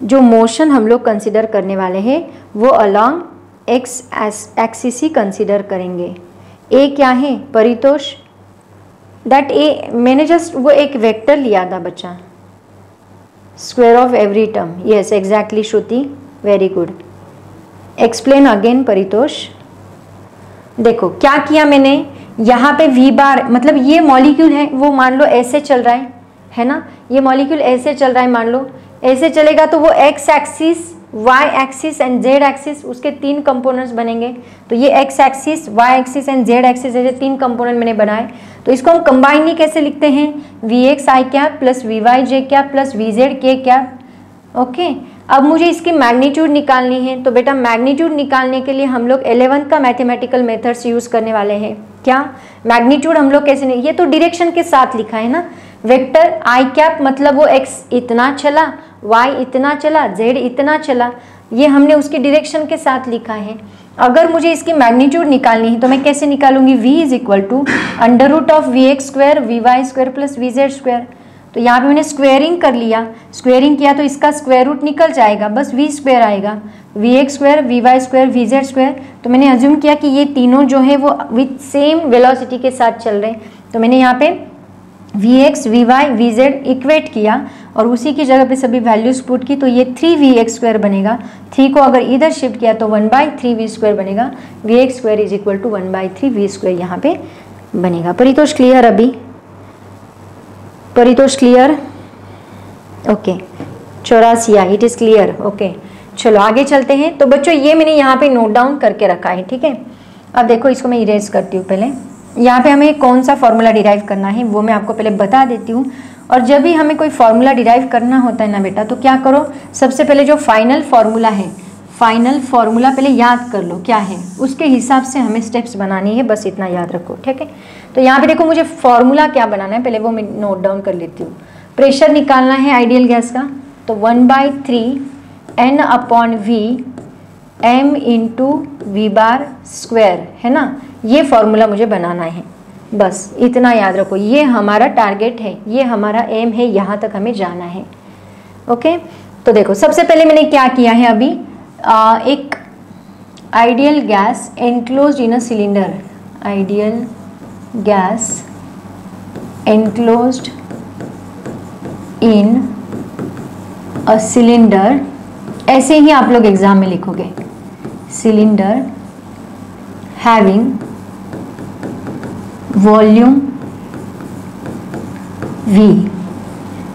जो मोशन हम लोग कंसिडर करने वाले हैं, वो अलोंग एक्स एक्सिस ही कंसिडर करेंगे। ए क्या है? परितोष। दैट ए मैंने जस्ट वो एक वेक्टर लिया था बच्चा। Square of every term yes exactly Shruti very good explain again Paritosh देखो, क्या किया मैंने? यहाँ पे वी बार मतलब ये मॉलिक्यूल है, वो मान लो ऐसे चल रहा है है ना? ये मॉलिक्यूल ऐसे चल रहा है, मान लो। ऐसे चलेगा तो वो X axis Y axis and Z axis उसके तीन कंपोनेंट्स बनेंगे। तो ये X axis Y axis and Z axis ऐसे तीन कंपोनेंट मैंने बनाए। तो इसको हम कंबाइन ही कैसे लिखते हैं? V X I cap plus V Y J cap plus V Z K cap. Okay अब मुझे इसकी मैग्नीट्यूड निकालनी है। तो बेटा मैग्नीट्यूड निकालने के लिए हम लोग एलेवंथ का मैथमेटिकल मेथड्स यूज़ करने वाले हैं। क्या? मैग्नीट्यूड हम लोग कैसे नहीं, ये तो डिरेक्शन के साथ लिखा है ना। वेक्टर आई कैप मतलब वो एक्स इतना चला वाई इतना चला जेड इतना चला, ये हमने उसके डिरेक्शन के साथ लिखा है। अगर मुझे इसकी मैग्नीट्यूड निकालनी है तो मैं कैसे निकालूँगी? V is equal to under root of V X square V Y square plus V Z square तो यहाँ पे मैंने स्क्वेयरिंग कर लिया। स्क्वेयरिंग किया तो इसका स्क्वायर रूट निकल जाएगा, बस वी स्क्वायर आएगा। V X square V Y square V Z square तो मैंने अज्यूम किया कि ये तीनों जो है वो विथ सेम वेलोसिटी के साथ चल रहे हैं। तो मैंने यहाँ पे V X V Y V Z equate किया और उसी की जगह पे सभी वैल्यूज़ पुट की तो ये थ्री वी एक्स स्क्वायर बनेगा। थ्री को अगर इधर शिफ्ट किया तो one by three V square बनेगा। V X square is equal to one by three V square यहाँ पे बनेगा। परितोष क्लियर अभी? Paritosh clear okay Chaurasia it is clear okay चलो, आगे चलते हैं। तो बच्चों, ये मैंने यहाँ पे नोट डाउन करके रखा है, ठीक है? अब देखो, इसको मैं इरेज करती हूँ पहले। यहाँ पे हमें कौन सा फॉर्मूला डिराइव करना है, वो मैं आपको पहले बता देती हूँ। और जब भी हमें कोई फॉर्मूला डिराइव करना होता है ना बेटा तो क्या करो, सबसे पहले जो फाइनल फॉर्मूला है फाइनल फॉर्मूला पहले याद कर लो, क्या है? उसके हिसाब से हमें स्टेप्स बनानी है, बस इतना याद रखो, ठीक है? तो यहाँ पे देखो मुझे फॉर्मूला क्या बनाना है, पहले वो मैं नोट डाउन कर लेती हूँ। प्रेशर निकालना है आइडियल गैस का तो one by three N upon V M into V bar square है ना? ये फॉर्मूला मुझे बनाना है। बस इतना याद रखो ये हमारा टारगेट है ये हमारा एम है यहाँ तक हमें जाना है। ओके? तो देखो सबसे पहले मैंने क्या किया है अभी? आ, एक ideal gas enclose in a cylinder ideal gas enclose in a cylinder ऐसे ही आप लोग एग्ज़ाम में लिखोगे। Cylinder having volume v.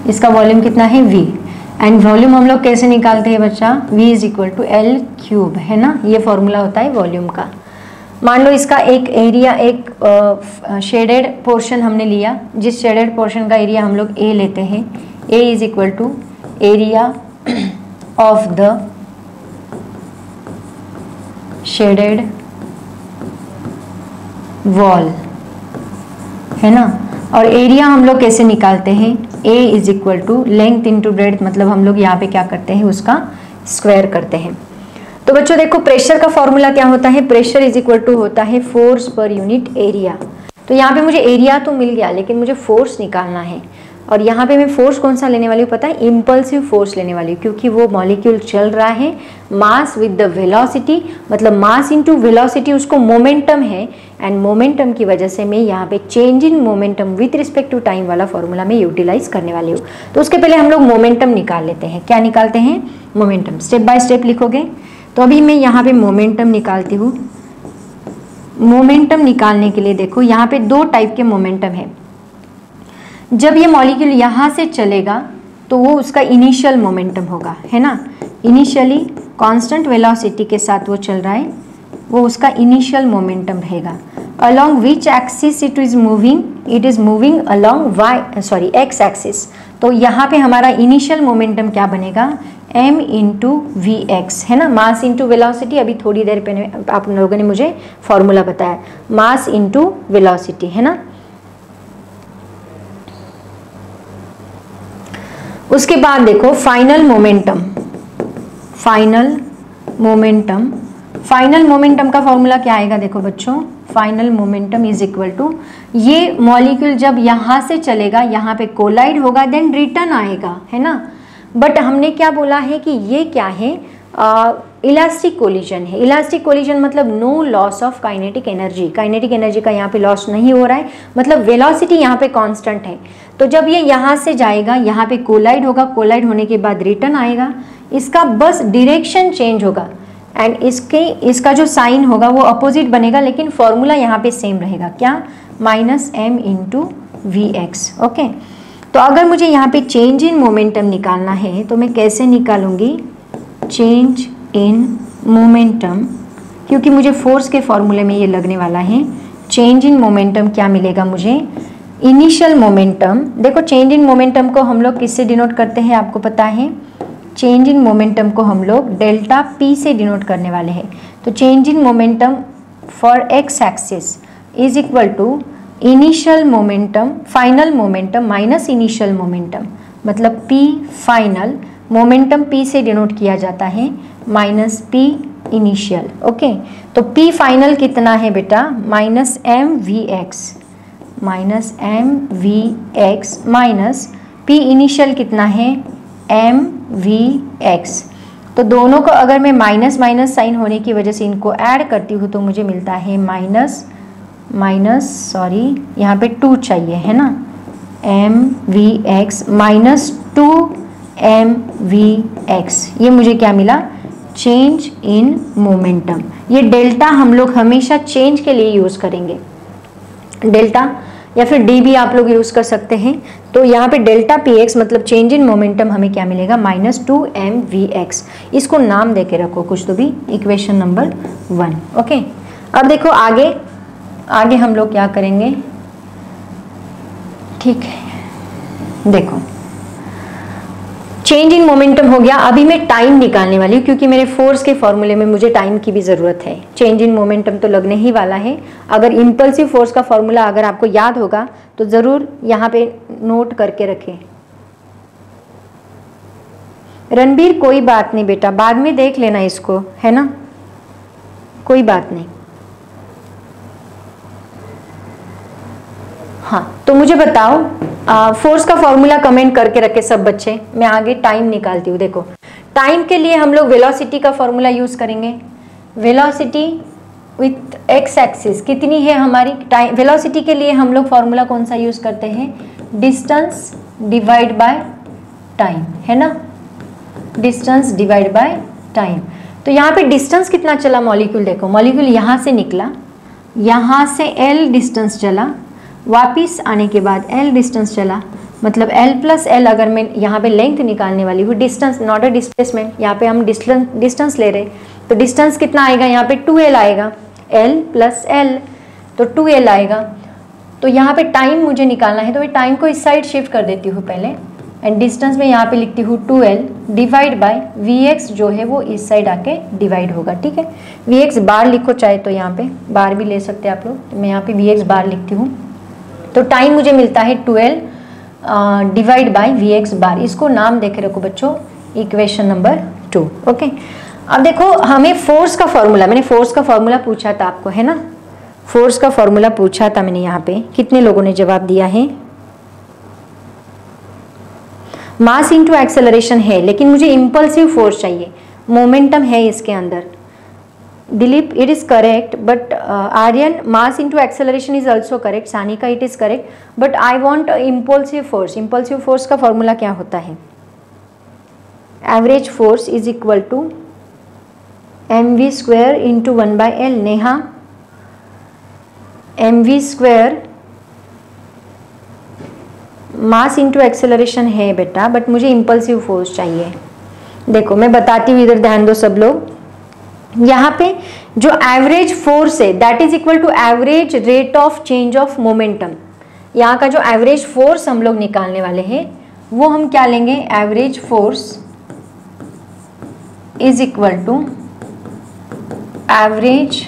इसका वॉल्यूम कितना है? V. एंड वॉल्यूम हम लोग कैसे निकालते हैं बच्चा? V is equal to L cube है ना? ये फॉर्मूला होता है वॉल्यूम का। मान लो इसका एक एरिया एक शेडेड पोर्शन हमने लिया। जिस शेडेड पोर्शन का एरिया हम लोग ए लेते हैं A is equal to area of the shaded wall है ना? और एरिया हम लोग कैसे निकालते हैं? A is equal to length into breadth मतलब हम लोग यहाँ पे क्या करते हैं? उसका स्क्वायर करते हैं। तो बच्चों देखो प्रेशर का फॉर्मूला क्या होता है? प्रेशर इज़ इक्वल टू होता है फोर्स पर यूनिट एरिया तो यहाँ पे मुझे एरिया तो मिल गया, लेकिन मुझे फोर्स निकालना है। और यहाँ पे मैं फोर्स कौन सा लेने वाली हूँ, पता है? इम्पल्सिव फोर्स लेने वाली हूँ, क्योंकि वो मॉलिक्यूल चल रहा है मास विद द वेलोसिटी मतलब मास इनटू वेलोसिटी उसको मोमेंटम है एंड मोमेंटम की वजह से मैं यहाँ पे change in momentum with respect to time वाला फॉर्मूला में यूटिलाइज करने वाली हूँ। तो उसके पहले हम लोग मोमेंटम निकाल लेते हैं। क्या निकालते हैं? मोमेंटम स्टेप बाय स्टेप लिखोगे? तो अभी मैं यहाँ पे मोमेंटम निकालती हूँ। मोमेंटम निकालने के लिए देखो, यहाँ पे दो टाइप के मोमेंटम है। जब ये मॉलिक्यूल यहाँ से चलेगा तो वो उसका इनिशियल मोमेंटम होगा, है ना? इनिशियली कांस्टेंट वेलोसिटी के साथ वो चल रहा है, वो उसका इनिशियल मोमेंटम रहेगा। Along which axis it is moving it is moving along Y sorry X axis तो यहाँ पे हमारा इनिशियल मोमेंटम क्या बनेगा? M इंटू वी एक्स है ना? मास इंटू वेलोसिटी अभी थोड़ी देर पहले आप लोगों ने मुझे फॉर्मूला बताया। मास इंटू वेलोसिटी है ना? उसके बाद देखो final momentum final momentum final momentum का फॉर्मूला क्या आएगा देखो बच्चों? Final momentum is equal to ये मॉलिक्यूल जब यहाँ से चलेगा, यहाँ पे कोलाइड होगा देन रिटर्न आएगा, है ना? बट हमने क्या बोला है कि ये क्या है? इलास्टिक कोलिजन है। इलास्टिक कोलिजन मतलब no loss of kinetic energy kinetic energy का यहाँ पे लॉस नहीं हो रहा है। मतलब वेलोसिटी यहाँ पे कांस्टेंट है। तो जब ये यहाँ से जाएगा, यहाँ पे कोलाइड होगा कोलाइड होने के बाद रिटर्न आएगा। इसका बस डिरेक्शन चेंज होगा। एंड इसके, इसका जो साइन होगा वो अपोजिट बनेगा, लेकिन फॉर्मूला यहाँ पे सेम रहेगा। क्या? Minus M into V X okay तो अगर मुझे यहाँ पे चेंज इन मोमेंटम निकालना है तो मैं कैसे निकालूँगी? चेंज इन मोमेंटम क्योंकि मुझे फोर्स के फॉर्मूले में ये लगने वाला है। चेंज इन मोमेंटम क्या मिलेगा मुझे? इनिशियल मोमेंटम देखो चेंज इन मोमेंटम को हम लोग किससे डिनोट करते हैं आपको पता है? चेंज इन मोमेंटम को हम लोग डेल्टा पी से डिनोट करने वाले हैं। तो change in momentum for X axis is equal to initial momentum final momentum minus initial momentum मतलब पी फाइनल मोमेंटम पी से डिनोट किया जाता है। माइनस पी इनिशियल ओके तो पी फाइनल कितना है बेटा? Minus M V X minus M V X minus P initial कितना है? एम वी एक्स तो दोनों को अगर मैं माइनस माइनस साइन होने की वजह से इनको ऐड करती हूँ तो मुझे मिलता है माइनस माइनस सॉरी यहाँ पे टू चाहिए, है ना? M V X minus two M V X ये मुझे क्या मिला? चेंज इन मोमेंटम ये डेल्टा हम लोग हमेशा चेंज के लिए यूज़ करेंगे। डेल्टा या फिर डी भी आप लोग यूज़ कर सकते हैं। तो यहाँ पे डेल्टा पी एक्स मतलब चेंज इन मोमेंटम हमें क्या मिलेगा? Minus two M V X इसको नाम दे के रखो कुछ तो भी। इक्वेशन नंबर वन ओके अब देखो आगे आगे हम लोग क्या करेंगे? ठीक है। देखो चेंज इन मोमेंटम हो गया। अभी मैं टाइम निकालने वाली हूँ, क्योंकि मेरे फोर्स के फॉर्मूले में मुझे टाइम की भी ज़रूरत है। चेंज इन मोमेंटम तो लगने ही वाला है। अगर इम्पल्सिव फोर्स का फॉर्मूला अगर आपको याद होगा तो ज़रूर यहाँ पे नोट करके रखें। रणबीर, कोई बात नहीं बेटा। बाद में देख लेना इसको, है ना? कोई बात नहीं। हाँ तो मुझे बताओ फोर्स का फॉर्मूला कमेंट करके रखे सब बच्चे। मैं आगे टाइम निकालती हूँ, देखो। टाइम के लिए हम लोग वेलोसिटी का फॉर्मूला यूज़ करेंगे। वेलोसिटी विथ एक्स एक्सिस कितनी है हमारी टाइम वेलोसिटी के लिए हम लोग फॉर्मूला कौन सा यूज़ करते हैं? डिस्टेंस डिवाइड बाय टाइम है ना? डिस्टेंस डिवाइड बाय टाइम तो यहाँ पे डिस्टेंस कितना चला? मॉलिक्यूल देखो मॉलिक्यूल यहाँ से निकला, यहाँ से एल डिस्टेंस चला। वापिस आने के बाद एल डिस्टेंस चला। मतलब एल प्लस एल अगर मैं यहाँ पे लेंथ निकालने वाली हूँ डिस्टेंस नॉट अ डिस्प्लेसमेंट यहाँ पे हम डिस्टेंस डिस्टेंस ले रहे तो डिस्टेंस कितना आएगा? यहाँ पे टू एल आएगा। एल प्लस एल तो टू एल आएगा। तो यहाँ पे टाइम मुझे निकालना है तो मैं टाइम को इस साइड शिफ्ट कर देती हूँ पहले। एंड डिस्टेंस में यहाँ पे लिखती हूँ two L divide by V X जो है वो इस साइड आके डिवाइड होगा, ठीक है? वी एक्स बार लिखो चाहे तो यहाँ पे। बार भी ले सकते हैं आप लोग। तो मैं यहाँ पे वी एक्स बार लिखती हूँ। तो टाइम मुझे मिलता है twelve divide by V X bar इसको नाम देखे रखो बच्चों इक्वेशन नंबर टू ओके अब देखो, हमें फोर्स का फॉर्मूला मैंने फोर्स का फॉर्मूला पूछा था आपको, है ना? फोर्स का फॉर्मूला पूछा था मैंने यहाँ पे। कितने लोगों ने जवाब दिया है? मास इंटू एक्सेलरेशन है, लेकिन मुझे इंपल्सिव फोर्स चाहिए। मोमेंटम है इसके अंदर। Dilip, it is correct, but uh, Aryan, mass into acceleration is also correct. Sanika, it is correct, but I want uh, impulsive force. Impulsive force का formula क्या होता है? Average force is equal to mv square into 1 by L. Neha M V square mass into acceleration है बेटा but मुझे impulsive force चाहिए देखो मैं बताती हूँ इधर ध्यान दो सब लोग यहाँ पे जो एवरेज फोर्स है that is equal to average rate of change of momentum यहाँ का जो एवरेज फोर्स हम लोग निकालने वाले हैं, वो हम क्या लेंगे? Average force is equal to average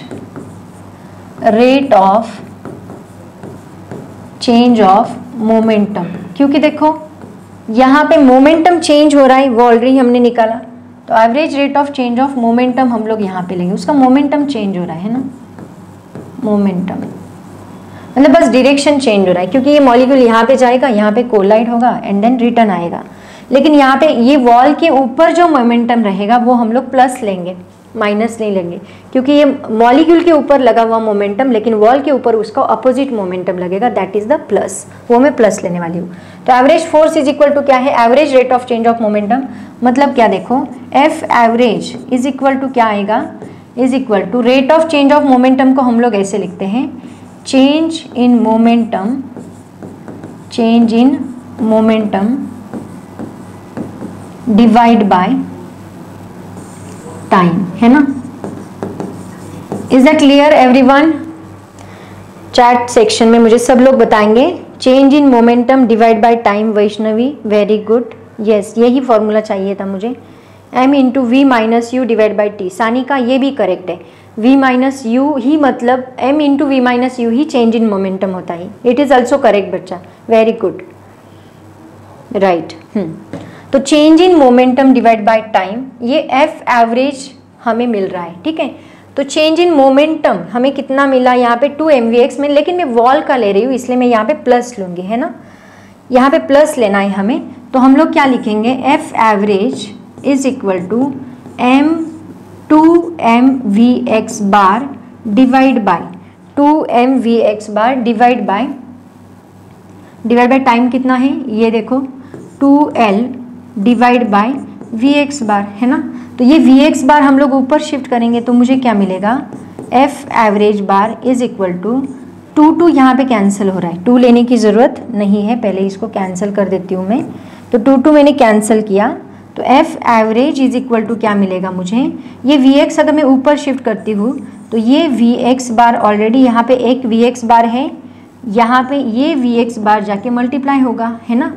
rate of change of momentum क्योंकि देखो, यहाँ पे मोमेंटम चेंज हो रहा है, वो ऑलरेडी हमने निकाला। तो average rate of change of momentum हम लोग यहाँ पे लेंगे। उसका मोमेंटम चेंज हो रहा है ना? मोमेंटम मतलब बस डिरेक्शन चेंज हो रहा है, क्योंकि ये मॉलिक्यूल यहाँ पे जाएगा, यहाँ पे कोलाइड होगा एंड देन रिटर्न आएगा। लेकिन यहाँ पे ये वॉल के ऊपर जो मोमेंटम रहेगा, वो हम लोग प्लस लेंगे माइनस नहीं लेंगे। क्योंकि ये मॉलिक्यूल के ऊपर लगा हुआ मोमेंटम लेकिन वॉल के ऊपर उसका अपोजिट मोमेंटम लगेगा दैट इज़ द प्लस वो मैं प्लस लेने वाली हूँ। तो average force is equal to क्या है? Average rate of change of momentum मतलब क्या देखो F average is equal to क्या आएगा? Is equal to rate of change of momentum को हम लोग ऐसे लिखते हैं। Change in momentum change in momentum divide by time है ना? Is that clear every one chat section में मुझे सब लोग बताएँगे। Change in momentum divide by time Vaishnavi very good yes यही फॉर्मूला चाहिए था मुझे। M into V minus U divide by T Sani का ये भी करेक्ट है। V माइनस यू ही मतलब m into V minus U he change in momentum होता है। इट इज़ ऑल्सो करेक्ट बच्चा। वेरी गुड राइट तो change in momentum divide by time ये एफ़ एवरेज हमें मिल रहा है, ठीक है? तो चेंज इन मोमेंटम हमें कितना मिला? यहाँ पे टू एम वी में, लेकिन मैं वॉल का ले रही हूँ, इसलिए मैं यहाँ पे प्लस लूँगी, है ना? यहाँ पे प्लस लेना है हमें। तो हम लोग क्या लिखेंगे? F average is equal to M two M V X bar divide by two M V X bar divide by divide by time कितना है? ये देखो two L divide by V X bar है ना? तो ये वी एक्स बार हम लोग ऊपर शिफ्ट करेंगे तो मुझे क्या मिलेगा? F average bar is equal to two two two पे कैंसिल हो रहा है। टू लेने की ज़रूरत नहीं है, पहले इसको कैंसिल कर देती हूँ मैं। तो टू टू मैंने कैंसिल किया। तो F average is equal to क्या मिलेगा मुझे? ये वी एक्स अगर मैं ऊपर शिफ्ट करती हूँ तो ये वी एक्स बार ऑलरेडी यहाँ पे एक वी एक्स बार है। यहाँ पे ये वी एक्स बार जाके मल्टीप्लाई होगा, है ना?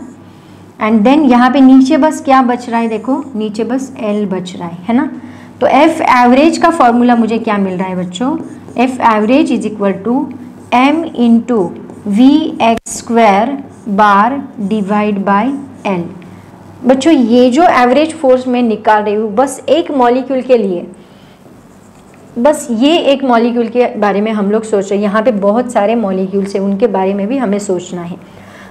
एंड देन यहाँ पे नीचे बस क्या बच रहा है देखो? नीचे बस एल बच रहा है है ना? तो एफ़ एवरेज का फॉर्मूला मुझे क्या मिल रहा है बच्चों? F average is equal to M into V X square bar divide by L बच्चों, ये जो एवरेज फोर्स मैं निकाल रही हूँ, बस एक मॉलिक्यूल के लिए, बस ये एक मॉलिक्यूल के बारे में हम लोग सोच रहे हैं। यहाँ पे बहुत सारे मॉलिक्यूल्स हैं, उनके बारे में भी हमें सोचना है।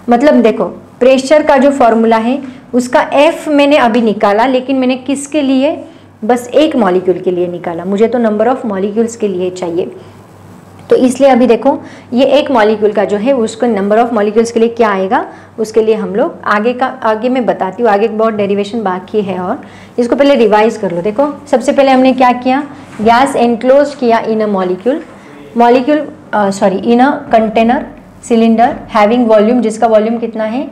मतलब देखो प्रेशर का जो फॉर्मूला है, उसका एफ़ मैंने अभी निकाला, लेकिन मैंने किसके लिए? बस एक मॉलिक्यूल के लिए निकाला। मुझे तो नंबर ऑफ़ मॉलिक्यूल्स के लिए चाहिए। तो इसलिए अभी देखो ये एक मॉलिक्यूल का जो है उसको नंबर ऑफ़ मॉलिक्यूल्स के लिए क्या आएगा उसके लिए हम लोग आगे का आगे मैं बताती हूँ आगे बहुत डेरिवेशन बाकी है और इसको पहले रिवाइज कर लो। देखो सबसे पहले हमने क्या किया? गैस एनक्लोज किया in a molecule molecule sorry in a container cylinder having volume जिसका वॉल्यूम कितना है?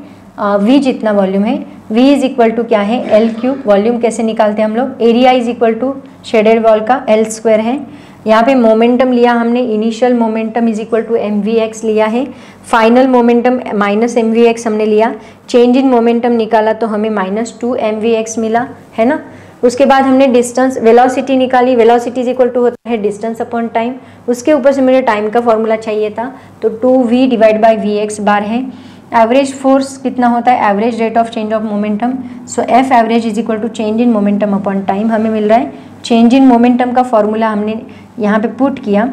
वी uh, जितना वॉल्यूम है। वी इज़ इक्वल टू क्या है? एल क्यूब वॉल्यूम कैसे निकालते हैं हम लोग? Area is equal to shaded wall का एल स्क्वायर है। यहाँ पे मोमेंटम लिया हमने initial momentum is equal to M V X लिया है final momentum minus M V X हमने लिया चेंज इन मोमेंटम निकाला तो हमें minus two M V X मिला, है ना? उसके बाद हमने डिस्टेंस वेलोसिटी निकाली वेलोसिटी इज़ इक्वल टू होता है डिस्टेंस अपॉन टाइम उसके ऊपर से मुझे टाइम का फॉर्मूला चाहिए था तो two V divide by V X bar है। एवरेज फोर्स कितना होता है? Average rate of change of momentum so F average is equal to change in momentum upon time हमें मिल रहा है। चेंज इन मोमेंटम का फॉर्मूला हमने यहाँ पे पुट किया।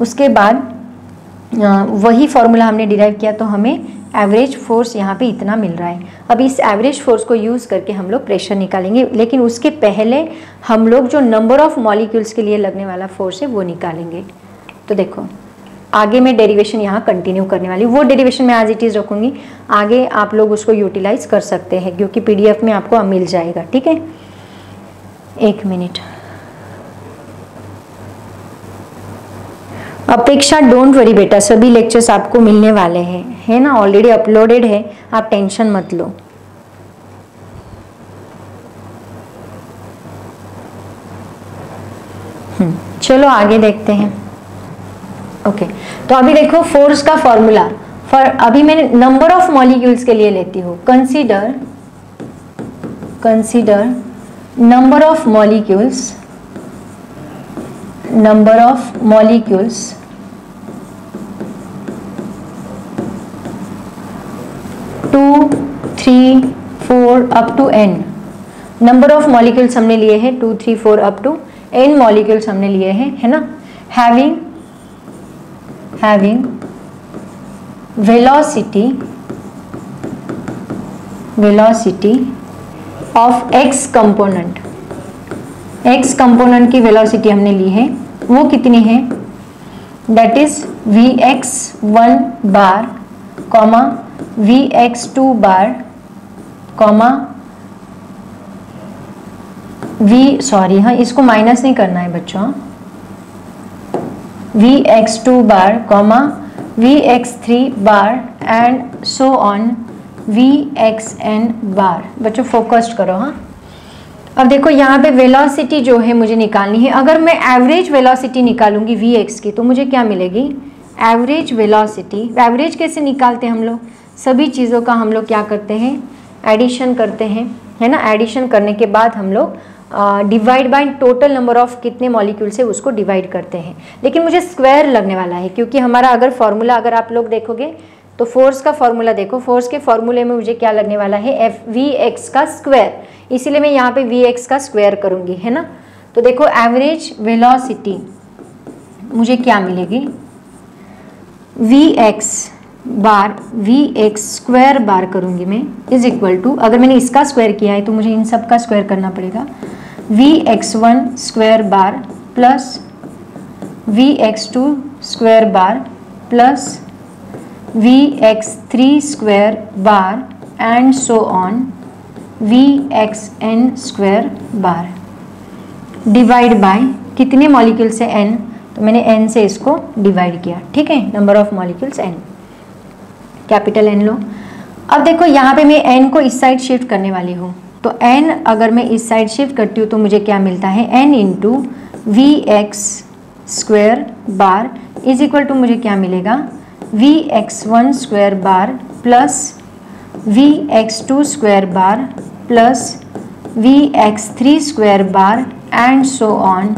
उसके बाद वही फॉर्मूला हमने डिराइव किया तो हमें एवरेज फोर्स यहाँ पे इतना मिल रहा है। अब इस एवरेज फोर्स को यूज़ करके हम लोग प्रेशर निकालेंगे, लेकिन उसके पहले हम लोग जो नंबर ऑफ़ मॉलिक्यूल्स के लिए लगने वाला फोर्स है, वो निकालेंगे। तो देखो, आगे मैं डेरिवेशन यहाँ कंटिन्यू करने वाली वो डेरिवेशन मैं आज इट इज़ रखूँगी। आगे आप लोग उसको यूटिलाइज कर सकते हैं, क्योंकि पीडीएफ में आपको मिल जाएगा, ठीक है? एक मिनट अपेक्षा डोंट वरी बेटा सभी लेक्चर्स आपको मिलने वाले हैं। है ना? ऑलरेडी अपलोडेड है आप टेंशन मत लो। हम्म, चलो आगे देखते हैं। ओके तो अभी देखो फोर्स का फॉर्मूला फॉर अभी मैं नंबर ऑफ़ मॉलिक्यूल्स के लिए लेती हूँ। Consider consider number of molecules number of molecules two three four up to N number of molecules हमने लिए हैं two three four up to N molecules हमने लिए हैं, है ना? Having having velocity velocity of x component. X component की velocity हमने ली है, वो कितनी है? That is V X one bar comma V X two bar comma v sorry हाँ इसको माइनस नहीं करना है बच्चों। V X two bar comma V X three bar and so on Vxn bar बच्चों फोकस्ड करो हाँ। अब देखो, यहाँ पे वेलोसिटी जो है मुझे निकालनी है। अगर मैं एवरेज वेलोसिटी निकालूँगी वी एक्स की तो मुझे क्या मिलेगी? एवरेज वेलोसिटी एवरेज कैसे निकालते हैं हम लोग? सभी चीज़ों का हम लोग क्या करते हैं? एडिशन करते हैं, है ना? एडिशन करने के बाद हम लोग divide by total number of कितने मॉलिक्यूल से उसको डिवाइड करते हैं। लेकिन मुझे स्क्वायर लगने वाला है, क्योंकि हमारा अगर फॉर्मूला अगर आप लोग देखोगे तो फोर्स का फॉर्मूला देखो फोर्स के फॉर्मूले में मुझे क्या लगने वाला है? एफ़ वी एक्स का स्क्वायर इसीलिए मैं यहाँ पे वी एक्स का स्क्वायर करूँगी, है ना? तो देखो एवरेज वेलोसिटी मुझे क्या मिलेगी? V X bar V X square bar करूँगी मैं इज़ इक्वल टू अगर मैंने इसका स्क्वायर किया है तो मुझे इन सब का स्क्वायर करना पड़ेगा। V X one square bar plus V X two square bar plus V X three square bar and so on V X N square bar divide by कितने मॉलिक्यूल से एन तो मैंने एन से इसको divide किया, ठीक है? Number of molecules N capital N लो। अब देखो, यहाँ पे मैं एन को इस साइड शिफ्ट करने वाली हूँ। तो एन अगर मैं इस साइड शिफ्ट करती हूँ तो मुझे क्या मिलता है? N into V X square bar is equal to मुझे क्या मिलेगा? V X one square bar plus V X two square bar plus V X three square bar and so on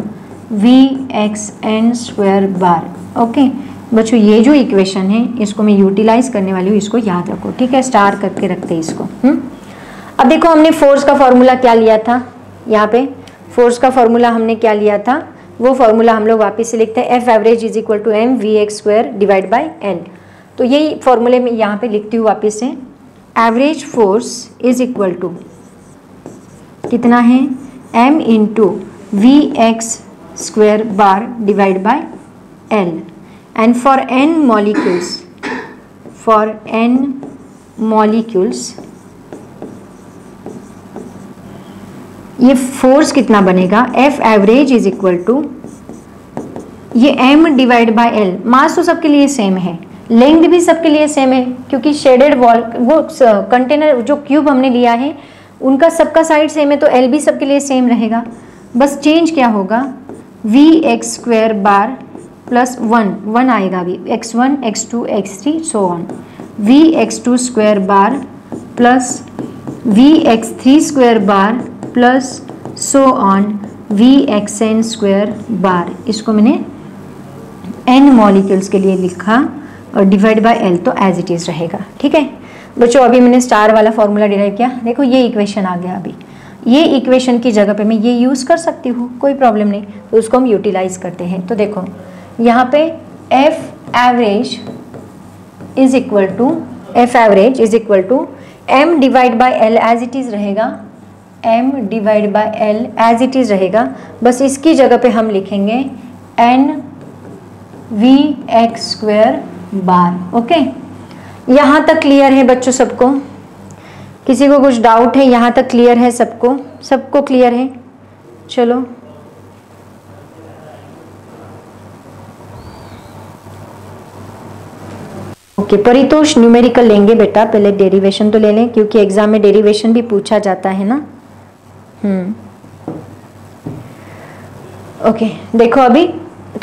V X N square bar okay बच्चों, ये जो equation है, इसको मैं utilise करने वाली हूँ, इसको याद रखो, ठीक है स्टार करके रखते हैं इसको हुँ? हम्म? अब देखो हमने फोर्स का फॉर्मूला क्या लिया था यहाँ पे फोर्स का फॉर्मूला हमने क्या लिया था वो फॉर्मूला हम लोग वापस से लिखते हैं F average is equal to M V X square divide by N तो यही फार्मूले में यहाँ पे लिखती हूँ वापस से average force is equal to कितना है? M into V X square bar divide by L and for N molecules for N molecules ये फोर्स कितना बनेगा? F average is equal to ये M divide by L mass तो सबके लिए same है। लेंथ भी सबके लिए सेम है, क्योंकि शेडेड वॉल वो कंटेनर जो क्यूब हमने लिया है, उनका सबका साइड सेम है तो एल भी सबके लिए सेम रहेगा। बस चेंज क्या होगा? V X square bar plus one one आएगा अभी X one X two X three so one V X two square bar plus V X three square bar plus so on V X N square bar इसको मैंने N molecules के लिए लिखा और divide by L तो as it is रहेगा, ठीक है? बच्चों, अभी मैंने स्टार वाला फॉर्मूला डिराइव किया। देखो, ये इक्वेशन आ गया अभी। ये इक्वेशन की जगह पे मैं ये यूज़ कर सकती हूँ, कोई प्रॉब्लम नहीं। तो उसको हम यूटिलाइज करते हैं। तो देखो, यहाँ पे F average is equal to F average is equal to M divide by L as it is रहेगा। M divide by L as it is रहेगा। बस इसकी जगह पे हम लिखेंगे N V X square bar okay यहाँ तक क्लियर है बच्चों सबको? किसी को कुछ डाउट है यहाँ तक क्लियर है सबको? सबको क्लियर है? चलो। ओके okay, परितोष न्यूमेरिकल लेंगे बेटा पहले डेरिवेशन तो ले लें क्योंकि एग्ज़ाम में डेरिवेशन भी पूछा जाता है ना? ओके okay, देखो अभी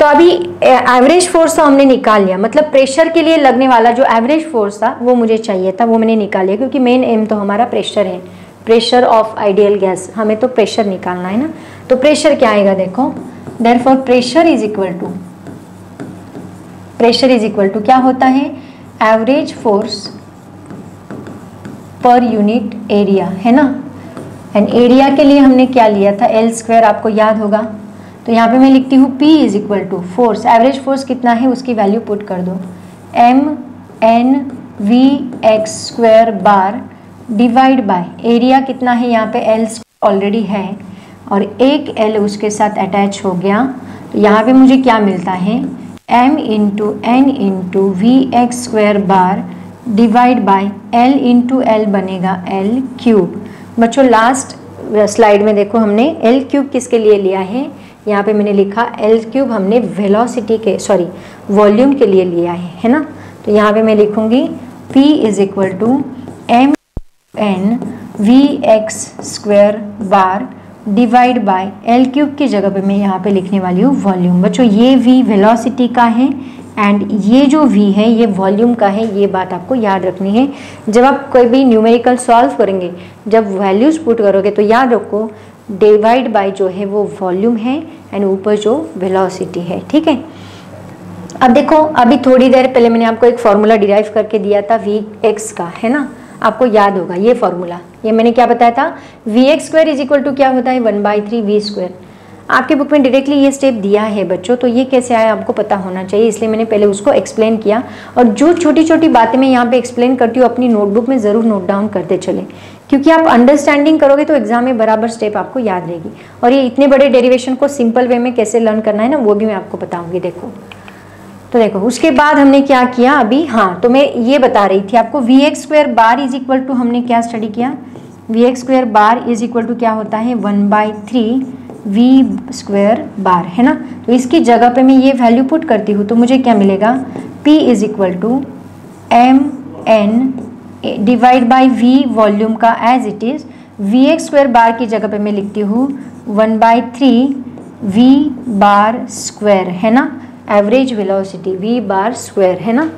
तो अभी एवरेज फोर्स तो हमने निकाल लिया। मतलब प्रेशर के लिए लगने वाला जो एवरेज फोर्स था वो मुझे चाहिए था वो मैंने निकाल लिया क्योंकि मेन एम तो हमारा प्रेशर है। प्रेशर ऑफ़ आइडियल गैस हमें तो प्रेशर निकालना है ना। तो प्रेशर क्या आएगा देखो? There for pressure is equal to pressure is equal to क्या होता है? Average force per unit area है ना? एंड एरिया के लिए हमने क्या लिया था? एल स्क्वायर आपको याद होगा। तो यहाँ पे मैं लिखती हूँ P is equal to force average force कितना है? उसकी वैल्यू पुट कर दो। M N V X square bar divide by area कितना है? यहाँ पे एल ऑलरेडी है। और एक एल उसके साथ अटैच हो गया। तो यहाँ पे मुझे क्या मिलता है? M into N into V X square bar divide by L into L बनेगा एल क्यूब बच्चों लास्ट स्लाइड में देखो हमने एल क्यूब किसके लिए लिया है? यहाँ पे मैंने लिखा एल क्यूब हमने वेलोसिटी के सॉरी वॉल्यूम के लिए लिया है है ना? तो यहाँ पे मैं लिखूँगी P is equal to M N V X square bar divide by L cube की जगह पे मैं यहाँ पे लिखने वाली हूँ वॉल्यूम बच्चों, ये वी वेलोसिटी का है एंड ये जो वी है, ये वॉल्यूम का है, ये बात आपको याद रखनी है। जब आप कोई भी न्यूमेरिकल सॉल्व करेंगे, जब वैल्यूज़ पुट करोगे तो याद रखो डिवाइड बाय जो है, वो वॉल्यूम है एंड ऊपर जो वेलोसिटी है, ठीक है? अब देखो, अभी थोड़ी देर पहले मैंने आपको एक फॉर्मूला डिराइव करके दिया था वी एक्स का, है ना? आपको याद होगा, ये फॉर्मूला ये मैंने क्या बताया था? V X square is equal to क्या होता है? One by three V square आपके बुक में डायरेक्टली ये स्टेप दिया है बच्चों तो ये कैसे आया आपको पता होना चाहिए, इसलिए मैंने पहले उसको एक्सप्लेन किया। और जो छोटी छोटी बातें मैं यहाँ पे एक्सप्लेन करती हूँ, अपनी नोटबुक में ज़रूर नोट डाउन करते चले। क्योंकि आप अंडरस्टैंडिंग करोगे तो एग्ज़ाम में बराबर स्टेप आपको याद रहेगी। और ये इतने बड़े डेरिवेशन को सिंपल वे में कैसे लर्न करना है ना, वो भी मैं आपको बताऊँगी, देखो। तो देखो, उसके बाद हमने क्या किया अभी? हाँ तो मैं ये बता रही थी आपको V X square bar is equal to हमने क्या स्टडी किया? V X square bar is equal to क्या होता है? One by three V square bar है ना? तो इसकी जगह पे मैं ये वैल्यू पुट करती हूँ तो मुझे क्या मिलेगा? P is equal to M N divide by V volume का as it is V X square bar की जगह पे मैं लिखती हूँ one by three V bar square है ना? Average velocity V bar square है ना?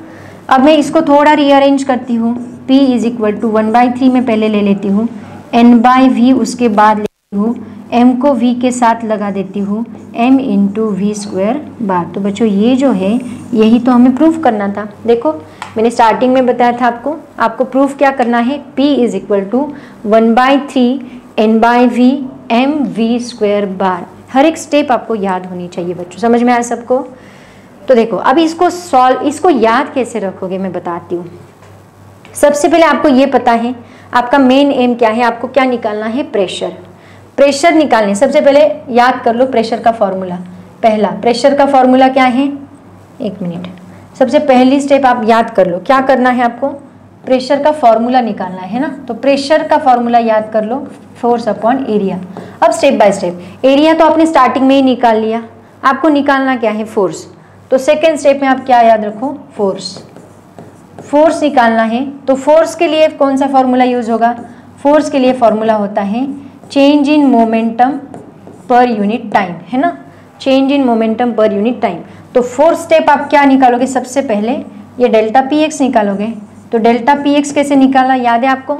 अब मैं इसको थोड़ा रीअरेंज करती हूँ। P is equal to one by three में पहले ले लेती हूँ। एन बाई वी उसके बाद लेती हूँ। एम को वी के साथ लगा देती हूँ। M into V square bar तो बच्चों, ये जो है, यही तो हमें प्रूफ करना था। देखो, मैंने स्टार्टिंग में बताया था आपको। आपको प्रूफ क्या करना है? P is equal to one by three N by V M V square bar हर एक स्टेप आपको याद होनी चाहिए बच्चों। समझ में आया सबको? तो देखो, अब इसको सॉल्व इसको याद कैसे रखोगे मैं बताती हूँ। सबसे पहले आपको ये पता है, आपका मेन एम क्या है? आपको क्या निकालना है? प्रेशर प्रेशर निकालने, सबसे पहले याद कर लो प्रेशर का फॉर्मूला। पहला, प्रेशर का फॉर्मूला क्या है? एक मिनट। सबसे पहली स्टेप आप याद कर लो। क्या करना है आपको? प्रेशर का फॉर्मूला निकालना है ना? तो प्रेशर का फॉर्मूला याद कर लो फोर्स अपॉन एरिया अब स्टेप बाय स्टेप एरिया तो आपने स्टार्टिंग में ही निकाल लिया। आपको निकालना क्या है? फोर्स तो सेकेंड स्टेप में आप क्या याद रखो? फोर्स फोर्स निकालना है। तो फोर्स के लिए कौन सा फॉर्मूला यूज़ होगा? फोर्स के लिए फॉर्मूला होता है change in momentum per unit time है ना? Change in momentum per unit time तो फोर्थ स्टेप आप क्या निकालोगे सबसे पहले? ये डेल्टा पी एक्स निकालोगे। तो डेल्टा पी एक्स कैसे निकालना याद है आपको?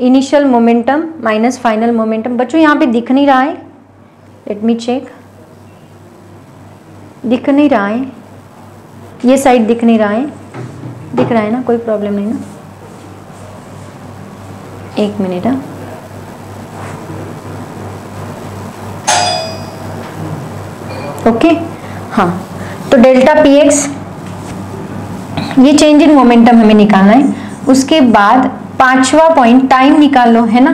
Initial momentum minus final momentum बच्चों, यहाँ पे दिख नहीं रहा है। लेट मी चेक दिख नहीं रहा है। ये साइड दिख नहीं रहा है। दिख रहा है ना? कोई प्रॉब्लम नहीं ना। एक मिनट हाँ। ओके हाँ. तो डेल्टा पी एक्स, ये चेंज इन मोमेंटम हमें निकालना है. उसके बाद पांचवा पॉइंट टाइम निकाल लो, है ना?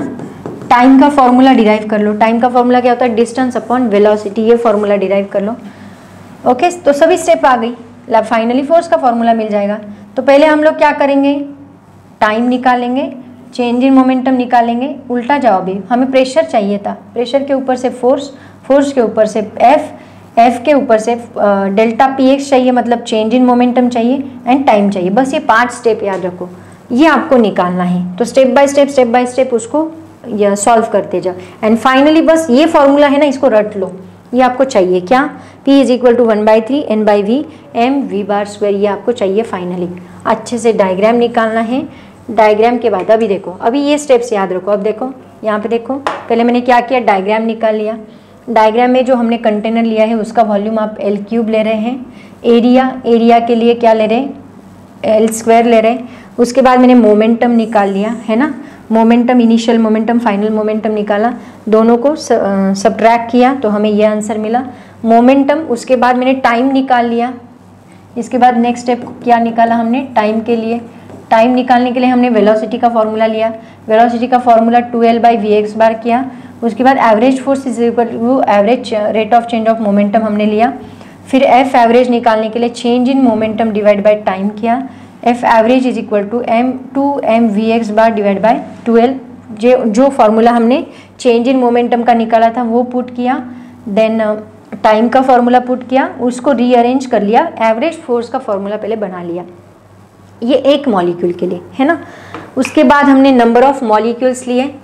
टाइम का फॉर्मूला डिराइव कर लो. टाइम का फॉर्मूला क्या होता है? डिस्टेंस अपॉन वेलोसिटी ये फॉर्मूला डिराइव कर लो. ओके तो सभी स्टेप आ गई. फाइनली फोर्स का फॉर्मूला मिल जाएगा. तो पहले हम लोग क्या करेंगे? टाइम निकालेंगे. चेंज इन मोमेंटम निकालेंगे. उल्टा जवाब भी हमें प्रेशर चाहिए था. प्रेशर के ऊपर से फोर्स फोर्स के ऊपर से एफ़ एफ़ के ऊपर से डेल्टा पी एक्स चाहिए मतलब चेंज इन मोमेंटम चाहिए एंड टाइम चाहिए। बस ये पाँच स्टेप याद रखो। ये आपको निकालना है। तो step by step step by step उसको सॉल्व करते जाओ। एंड फाइनली बस ये फॉर्मूला है ना, इसको रट लो। ये आपको चाहिए क्या? P is equal to one by three N by V M V bar square ये आपको चाहिए फाइनली अच्छे से डायग्राम निकालना है। डायग्राम के बाद, अभी देखो। अभी ये स्टेप्स याद रखो। अब देखो, यहाँ पे देखो। पहले मैंने क्या किया? डायग्राम निकाल लिया। डायग्राम में जो हमने कंटेनर लिया है, उसका वॉल्यूम आप एल क्यूब ले रहे हैं। एरिया एरिया के लिए क्या ले रहे हैं? एल स्क्वायर ले रहे हैं। उसके बाद मैंने मोमेंटम निकाल लिया, है ना? Momentum initial momentum final momentum निकाला। दोनों को सब्ट्रैक्ट किया तो हमें यह आंसर मिला। मोमेंटम उसके बाद मैंने टाइम निकाल लिया। इसके बाद नेक्स्ट स्टेप क्या निकाला हमने? टाइम के लिए। टाइम निकालने के लिए हमने वेलोसिटी का फॉर्मूला लिया। वेलोसिटी का formula two L by V X bar किया। उसके बाद average force is equal to average rate of change of momentum हमने लिया। फिर एफ़ एवरेज निकालने के लिए change in momentum divide by time किया। F average is equal to M two M V X bar divide by twelve जो जो formula हमने चेंज इन मोमेंटम का निकाला था वो पुट किया। देन टाइम uh, का फॉर्मूला पुट किया। उसको रीअरेंज कर लिया। एवरेज फोर्स का फॉर्मूला पहले बना लिया। ये एक मॉलिक्यूल के लिए है ना? उसके बाद हमने नंबर ऑफ़ मॉलिक्यूल्स लिए।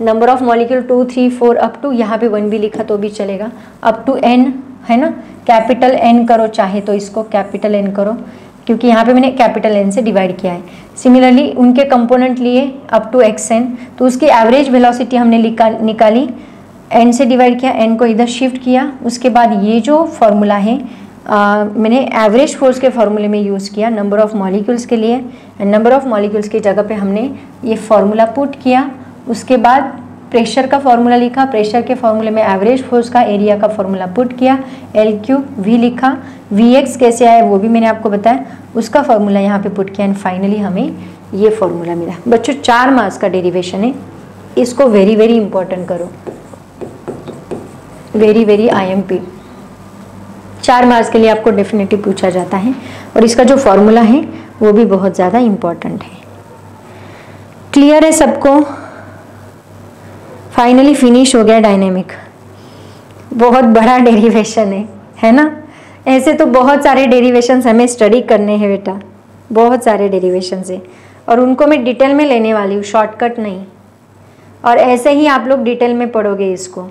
Number of molecule two three four up to यहाँ पे वन भी लिखा तो भी चलेगा। अप टू एन है ना? कैपिटल एन करो चाहे तो इसको कैपिटल एन करो क्योंकि यहाँ पे मैंने कैपिटल एन से डिवाइड किया है। सिमिलरली उनके कंपोनेंट लिए अप टू एक्स एन तो उसकी एवरेज वेलोसिटी हमने निकाली। एन से डिवाइड किया एन को इधर शिफ्ट किया। उसके बाद ये जो फॉर्मूला है आ, मैंने एवरेज फोर्स के फॉर्मूले में यूज़ किया नंबर ऑफ़ मॉलिक्यूल्स के लिए। एंड नंबर ऑफ़ मॉलिक्यूल्स की जगह पे हमने ये फॉर्मूला पुट किया। उसके बाद प्रेशर का फॉर्मूला लिखा प्रेशर के फॉर्मूले में एवरेज फोर्स का एरिया का फॉर्मूला पुट किया एल क्यू वी लिखा वी एक्स कैसे आया वो भी मैंने आपको बताया, उसका फॉर्मूला यहाँ पे पुट किया एंड फाइनली हमें ये फॉर्मूला मिला। बच्चों, चार मार्क्स का डेरिवेशन है, इसको वेरी वेरी इंपॉर्टेंट करो। वेरी वेरी आई चार मार्क्स के लिए आपको डेफिनेटली पूछा जाता है और इसका जो फॉर्मूला है, वो भी बहुत ज़्यादा इंपॉर्टेंट है। क्लियर है सबको? फाइनली फिनिश हो गया डायनेमिक बहुत बड़ा डेरिवेशन है है ना? ऐसे तो बहुत सारे डेरिवेशन हमें स्टडी करने हैं बेटा। बहुत सारे डेरिवेशन है। और उनको मैं डिटेल में लेने वाली हूँ शॉर्टकट नहीं। और ऐसे ही आप लोग डिटेल में पढ़ोगे इसको।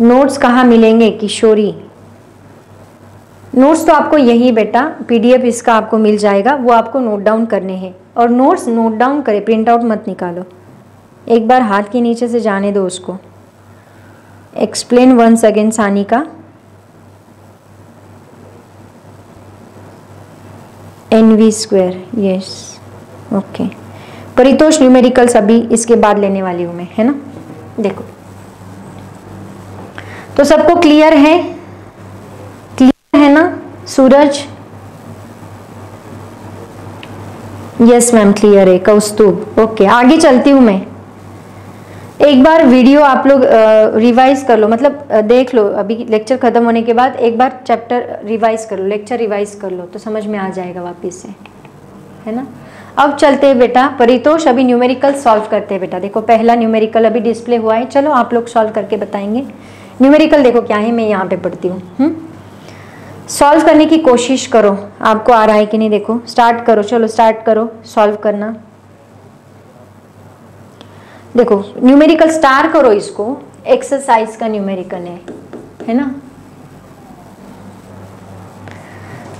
नोट्स कहाँ मिलेंगे, किशोरी? नोट्स तो आपको यही बेटा पीडीएफ इसका आपको मिल जाएगा, वो आपको नोट डाउन करने हैं। और नोट्स नोट डाउन करें प्रिंट आउट मत निकालो। एक बार हाथ के नीचे से जाने दो उसको। एक्सप्लेन वंस अगेन सानी का। N V square yes okay Paritosh numericals अभी इसके बाद लेने वाली हूँ मैं, है ना? देखो। तो सबको क्लियर है? क्लियर है ना, सूरज? यस मैम क्लियर है, कौस्तुभ। ओके आगे चलती हूँ मैं। एक बार वीडियो आप लोग रिवाइज कर लो। मतलब देख लो, अभी लेक्चर खत्म होने के बाद एक बार चैप्टर रिवाइज कर लो लेक्चर रिवाइज कर लो तो समझ में आ जाएगा वापस से। है ना? अब चलते हैं बेटा, परितोष अभी न्यूमेरिकल सॉल्व करते हैं बेटा। देखो, पहला न्यूमेरिकल अभी डिस्प्ले हुआ है। चलो, आप लोग सॉल्व करके बताएँगे। न्यूमेरिकल देखो, क्या है, मैं यहाँ पे पढ़ती हूँ। हम्म? सॉल्व करने की कोशिश करो। आपको आ रहा है कि नहीं देखो। स्टार्ट करो। चलो स्टार्ट करो। सॉल्व करना। देखो न्यूमेरिकल स्टार करो इसको। एक्सरसाइज का न्यूमेरिकल है। है ना?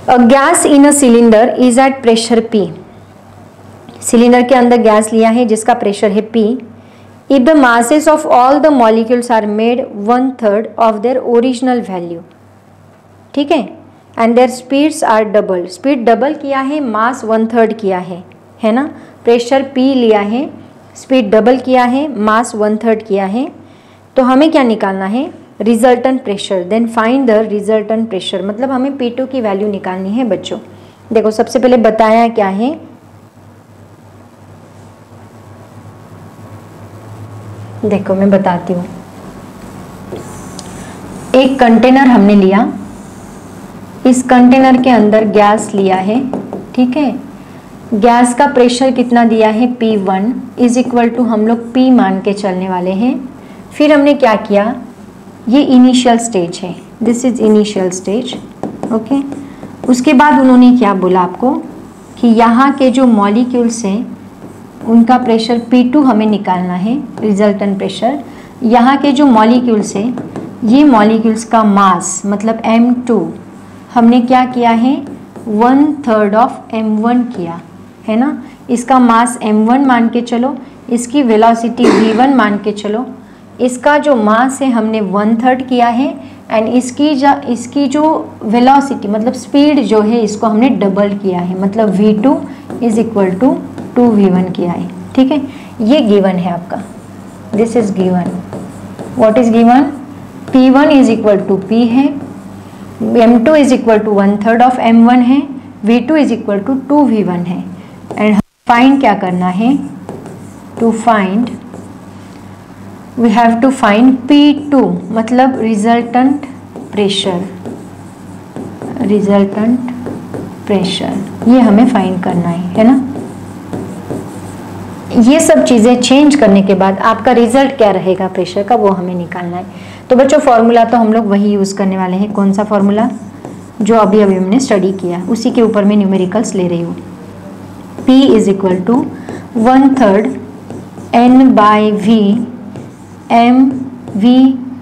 A gas in a cylinder is at pressure P cylinder के अंदर गैस लिया है, जिसका प्रेशर है P if the masses of all the molecules are made one third of their original value ठीक है? And their speeds are double speed double किया है मास वन थर्ड किया है। है ना? प्रेशर पी लिया है स्पीड डबल किया है मास वन थर्ड किया है। तो हमें क्या निकालना है? Resultant pressure then find the resultant pressure मतलब हमें पी टू की वैल्यू निकालनी है, बच्चों। देखो, सबसे पहले बताया क्या है? देखो, मैं बताती हूँ। एक कंटेनर हमने लिया। इस कंटेनर के अंदर गैस लिया है, ठीक है? गैस का प्रेशर कितना दिया है? P1 one is equal to हम लोग P मान के चलने वाले हैं। फिर हमने क्या किया? ये इनिशियल स्टेज है। This is initial stage okay उसके बाद उन्होंने क्या बोला आपको? कि यहाँ के जो मॉलिक्यूल्स हैं, उनका प्रेशर P2 हमें निकालना है रिजल्टन प्रेशर यहाँ के जो मॉलिक्यूल्स हैं, ये मॉलिक्यूल्स का मास मतलब M2 हमने क्या किया है? वन थर्ड ऑफ़ M1 किया, है ना? इसका मास M1 मान के चलो, इसकी वेलोसिटी V1 मान के चलो। इसका जो मास है, हमने वन थर्ड किया है एंड इसकी जा, इसकी जो वेलोसिटी मतलब स्पीड जो है, इसको हमने डबल किया है। मतलब v2 two is equal to two V one किया है, ठीक है? ये गिवन है आपका। This is given what is given p1 is equal to P है। M2 is equal to one third of M one है V two is equal to two V one है। एंड फाइंड क्या करना है? To find we have to find P two मतलब resultant pressure resultant pressure ये हमें find करना है है ना? ये सब चीज़ें चेंज करने के बाद आपका रिज़ल्ट क्या रहेगा प्रेशर का, वो हमें निकालना है। तो बच्चों फॉर्मूला तो हम लोग वही यूज़ करने वाले हैं। कौन सा फॉर्मूला जो अभी अभी हमने स्टडी किया। उसी के ऊपर मैं न्यूमेरिकल्स ले रही हूँ। P is equal to one third N by V M V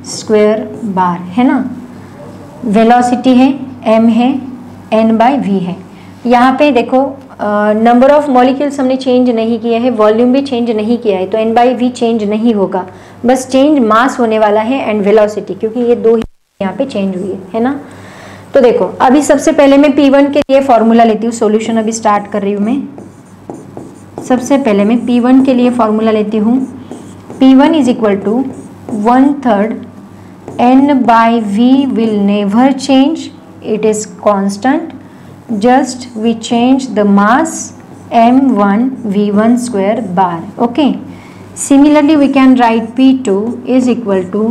square bar है ना? वेलोसिटी है एम है एन बाई वी है। यहाँ पे देखो नंबर ऑफ़ मॉलिक्यूल्स हमने चेंज नहीं किया है वॉल्यूम भी चेंज नहीं किया है तो एन बाई वी चेंज नहीं होगा। बस चेंज मास होने वाला है एंड वेलोसिटी क्योंकि ये दो ही यहाँ पे चेंज हुई है है ना? तो देखो, अभी सबसे पहले मैं P1 के लिए फॉर्मूला लेती हूँ सॉल्यूशन अभी स्टार्ट कर रही हूँ मैं। सबसे पहले मैं P1 के लिए फॉर्मूला लेती हूँ। P one is P1 is equal to one third n by v will never change. It is constant. Just we change the mass m1 v1 square bar, okay? Similarly, we can write p2 is equal to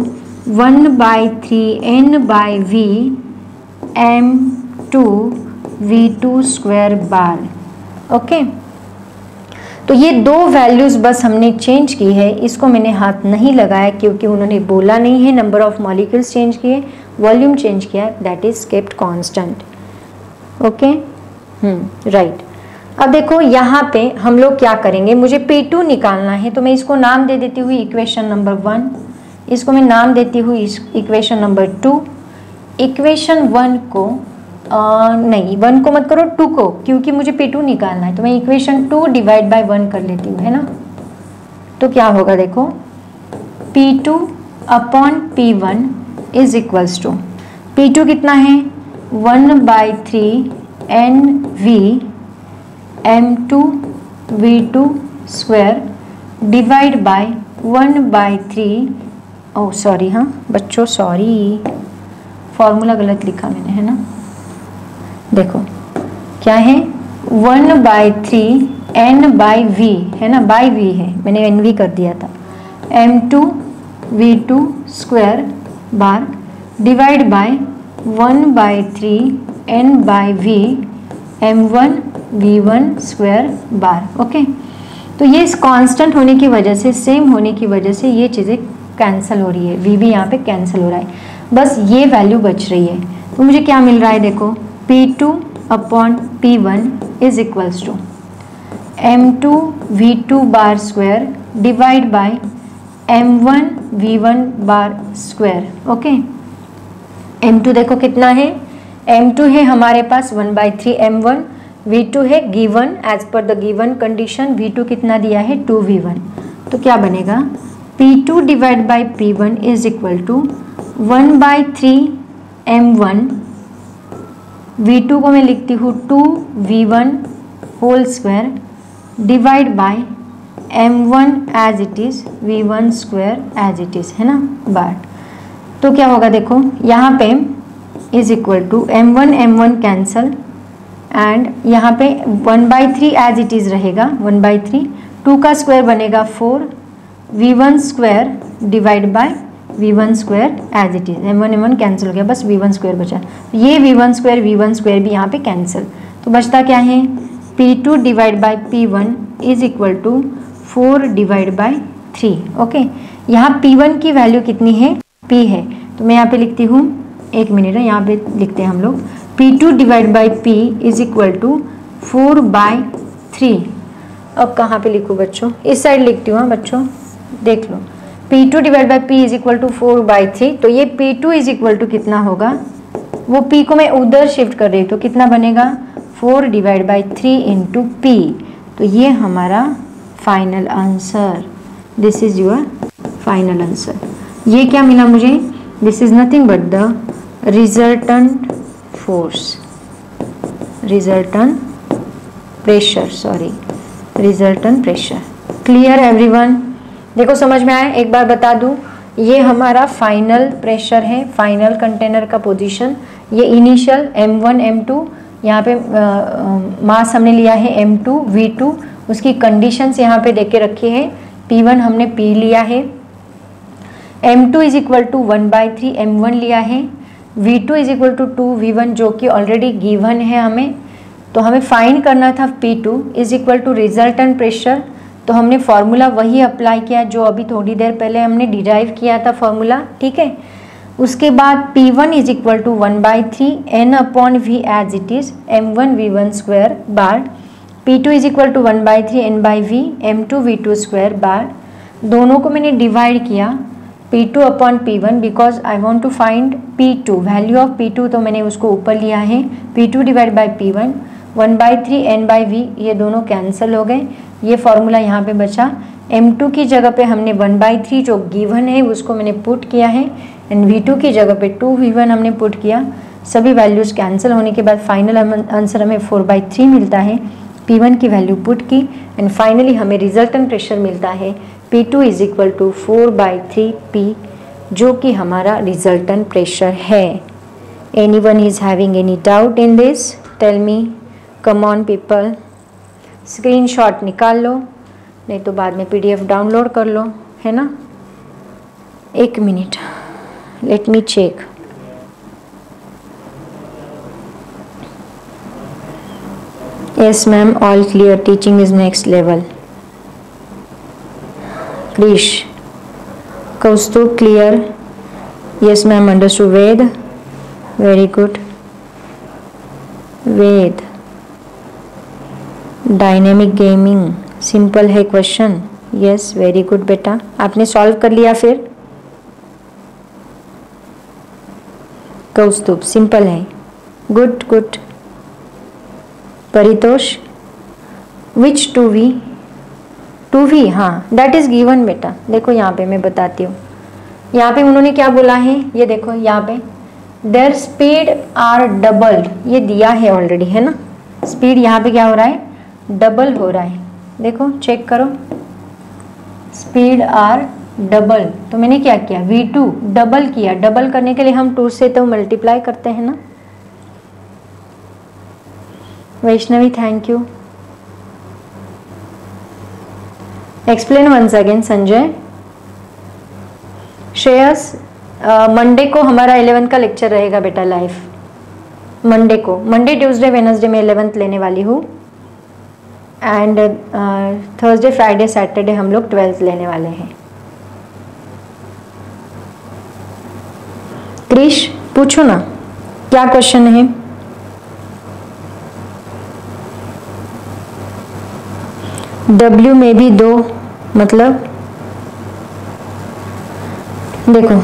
1 by 3 n by v m2 v2 square bar. Okay? तो ये दो values बस हमने change की है। इसको मैंने हाथ नहीं लगाया क्योंकि उन्होंने बोला नहीं है। नंबर ऑफ़ मॉलिक्यूल्स चेंज किए वॉल्यूम चेंज किया that is kept constant okay right अब देखो यहाँ पे हम लोग क्या करेंगे? मुझे P2 निकालना है तो मैं इसको नाम दे देती हूँ इक्वेशन नंबर वन इसको मैं नाम देती हूँ equation number two equation one को आ, नहीं वन को मत करो टू को क्योंकि मुझे पी टू निकालना है तो मैं equation two divide by one कर लेती हूँ है ना? तो क्या होगा देखो? P two upon P one is equals to P कितना है? One by three N V M two V two square divide by one by three oh sorry हाँ बच्चों सॉरी फॉर्मूला गलत लिखा मैंने, है ना? देखो, क्या है? One by three N by V है ना? बाई वी है, मैंने एन वी कर दिया था. M two V two square bar divide by one by three N by V M one V one square bar, okay? तो ये इस कांस्टेंट होने की वजह से, सेम होने की वजह से ये चीज़ें कैंसिल हो रही है। वी भी यहाँ पे कैंसिल हो रहा है। बस ये वैल्यू बच रही है। तो मुझे क्या मिल रहा है? देखो P2 upon P1 is equals to M2 V2 divide square divide by M1 V1 bar square, okay? M two देखो कितना है? एम टू है हमारे पास one by three M one V two है given as per the given condition V2 कितना दिया है? 2V1 तो क्या बनेगा? P2 two divide by P one is equal to one by three M one V2 को मैं लिखती हूँ two V one whole square divide by M one as it is V one square as it is है ना? Bar तो क्या होगा देखो? यहाँ पे is equal to M one M one cancel and यहाँ पे one by three as it is रहेगा वन बाई थ्री टू का स्क्वायर बनेगा four V one square divide by V one square as it is M one M one cancel हो गया, बस V one square बचा। ये V one square V one square भी यहाँ पे कैंसिल तो बचता क्या है? P two divide by P one is equal to four divide by three okay यहाँ पी वन की वैल्यू कितनी है? पी है। तो मैं यहाँ पे लिखती हूँ। एक मिनट है, यहाँ पे लिखते हैं हम लोग। P two divide by P is equal to four by three अब कहाँ पे लिखूँ बच्चों? इस साइड लिखती हूँ हाँ बच्चों। देख लो। P two divide by P is equal to four by three तो ये P two is equal to कितना होगा? वो पी को मैं उधर शिफ्ट कर रही हूँ तो कितना बनेगा? Four divide by three into P तो ये हमारा final answer this is your final answer ये क्या मिला मुझे? This is nothing but the resultant force resultant pressure sorry resultant pressure clear everyone देखो, समझ में आया? एक बार बता दूँ, ये हमारा फाइनल प्रेशर है फाइनल कंटेनर का पोजीशन ये इनिशियल M1 M2 यहाँ पे मास हमने लिया है M2 V2 उसकी कंडीशंस यहाँ पे देके रखी है। P1 हमने P लिया है। M2 is equal to one by three M लिया है। V2 is equal to two V one जो कि ऑलरेडी गिवन है हमें तो हमें फाइंड करना था P2 is equal to resultant pressure तो हमने फॉर्मूला वही अप्लाई किया जो अभी थोड़ी देर पहले हमने डिराइव किया था फॉर्मूला ठीक है? उसके बाद P1 one is equal to one by three N upon V as it is M one V one square bar P2 two is equal to one by three N by V M two V two square bar दोनों को मैंने divide किया P2 two upon P one because I want to find P2 value of P2 तो मैंने उसको ऊपर लिया है। P2 two divide by P one one by three N by V ये दोनों कैंसिल हो गए। ये फॉर्मूला यहाँ पे बचा। M2 की जगह पे हमने वन बाई थ्री जो गिवन है, उसको मैंने पुट किया है। एंड V2 की जगह पे टू वी वन हमने पुट किया। सभी वैल्यूज़ कैंसिल होने के बाद फाइनल आंसर हमें फोर बाई थ्री मिलता है। P1 की वैल्यू पुट की। एंड फाइनली हमें रिजल्टेंट प्रेशर मिलता है। P2 two is equal to four by three P जो कि हमारा रिजल्टेंट प्रेशर है। Any one is having any doubt in this tell me come on people screenshot निकाल लो। नहीं तो बाद में पीडीएफ डाउनलोड कर लो, है ना? एक minute. Let me check yes ma'am all clear teaching is next level. Krish kaustub clear. Yes, ma'am, understood. Ved? Very good. Ved? Dynamic gaming simple है क्वेश्चन यस वेरी गुड बेटा आपने solve कर लिया फिर कौस्तुभ सिंपल है good good Paritosh which two v two v हाँ that is given बेटा। देखो यहाँ पे मैं बताती हूँ। यहाँ पे उन्होंने क्या बोला है? ये देखो, यहाँ पे। देर स्पीड आर डबल ये दिया है ऑलरेडी है ना? स्पीड यहाँ पे क्या हो रहा है? डबल हो रहा है। देखो चेक करो। स्पीड आर डबल तो मैंने क्या किया? वी टू डबल किया। डबल करने के लिए हम टू से तो मल्टीप्लाई करते हैं ना। Vaishnavi thank you explain once again Sanjay Shreyas Monday को हमारा इलेवेंथ का लेक्चर रहेगा बेटा लाइव मंडे को. मंडे ट्यूसडे वेनसडे में इलेवेंथ लेने वाली हूँ. एंड थर्सडे फ्राइडे सैटरडे हम लोग ट्वेल्थ लेने वाले हैं. क्रिश पूछो ना, क्या क्वेश्चन है? W में भी दो मतलब देखो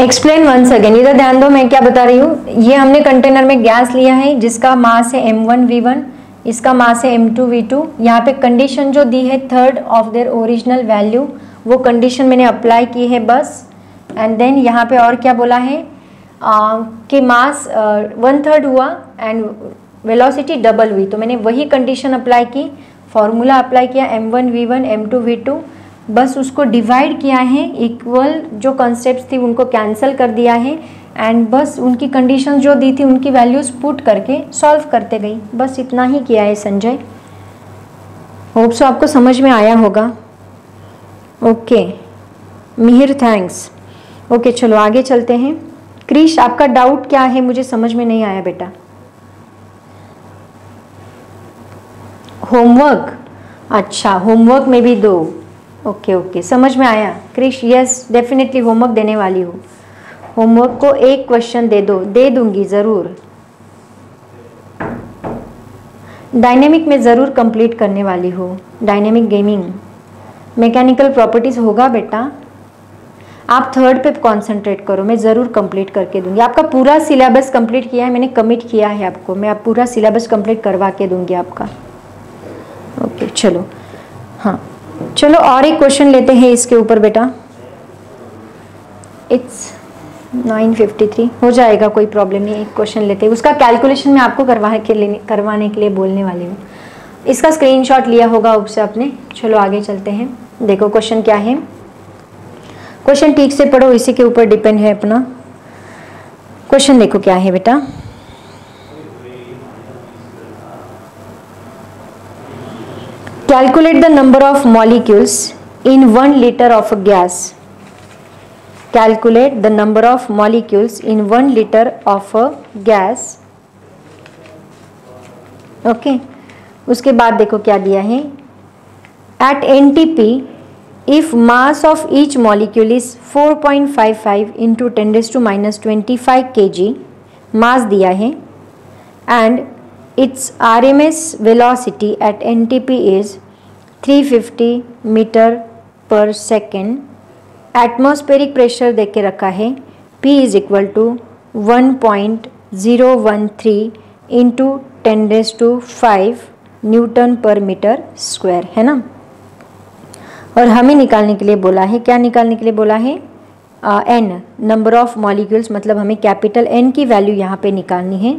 एक्सप्लेन वंस अगेन इधर ध्यान दो, मैं क्या बता रही हूँ? ये हमने कंटेनर में गैस लिया है, जिसका मास है M1 V1 इसका मास है एम टू वी टू यहाँ पे कंडीशन जो दी है third of their original value वो कंडीशन मैंने अप्लाई की है बस एंड देन यहाँ पे और क्या बोला है? कि मास वन थर्ड हुआ एंड वेलोसिटी डबल हुई तो मैंने वही कंडीशन अप्लाई की फॉर्मूला अप्लाई किया m one v one m two v two बस उसको डिवाइड किया है इक्वल जो कॉन्सेप्ट थी उनको कैंसिल कर दिया है एंड बस उनकी कंडीशन जो दी थी, उनकी वैल्यूज़ पुट करके सॉल्व करते गई। बस इतना ही किया है संजय। होप सो आपको समझ में आया होगा। ओके मिहिर थैंक्स ओके चलो आगे चलते हैं। क्रिश, आपका डाउट क्या है? मुझे समझ में नहीं आया बेटा। होमवर्क अच्छा होमवर्क में भी दो. ओके ओके समझ में आया? क्रिश यस डेफिनेटली होमवर्क देने वाली हूँ. होमवर्क को एक क्वेश्चन दे दो. दे दूँगी, ज़रूर. डायनेमिक में ज़रूर कंप्लीट करने वाली हो. डायनेमिक गेमिंग मैकेनिकल प्रॉपर्टीज़ होगा बेटा? आप थर्ड पे कंसंट्रेट करो. मैं ज़रूर कंप्लीट करके दूँगी. आपका पूरा सिलेबस कंप्लीट किया है, मैंने कमिट किया है आपको. मैं आप पूरा सिलेबस कंप्लीट करवा के दूँगी आपका. ओके चलो। हाँ। चलो, और एक क्वेश्चन लेते हैं इसके ऊपर, बेटा। इट्स 953 हो जाएगा, कोई प्रॉब्लम नहीं, एक क्वेश्चन लेते हैं। उसका कैलकुलेशन मैं आपको करवा के लेने करवाने के लिए बोलने वाली हूँ। इसका स्क्रीनशॉट लिया होगा उससे आपने। चलो, आगे चलते हैं। देखो क्वेश्चन क्या है? क्वेश्चन ठीक से पढ़ो, इसी के ऊपर डिपेंड है अपना। क्वेश्चन देखो क्या है, बेटा। Calculate the number of molecules in one litre of a gas calculate the number of molecules in one litre of a gas okay उसके बाद देखो क्या दिया है। At N T P if mass of each molecule is four point five five into ten raise to minus twenty five k g mass दिया है। And it's R M S velocity at N T P is 350 metre per second. Atmospheric pressure देख के रखा है। P is equal to one point zero one three into ten raise to five newton per metre square है ना? और हमें निकालने के लिए बोला है, क्या निकालने के लिए बोला है? एन नंबर ऑफ़ मॉलिक्यूल्स मतलब हमें कैपिटल एन की वैल्यू यहाँ पे निकालनी है।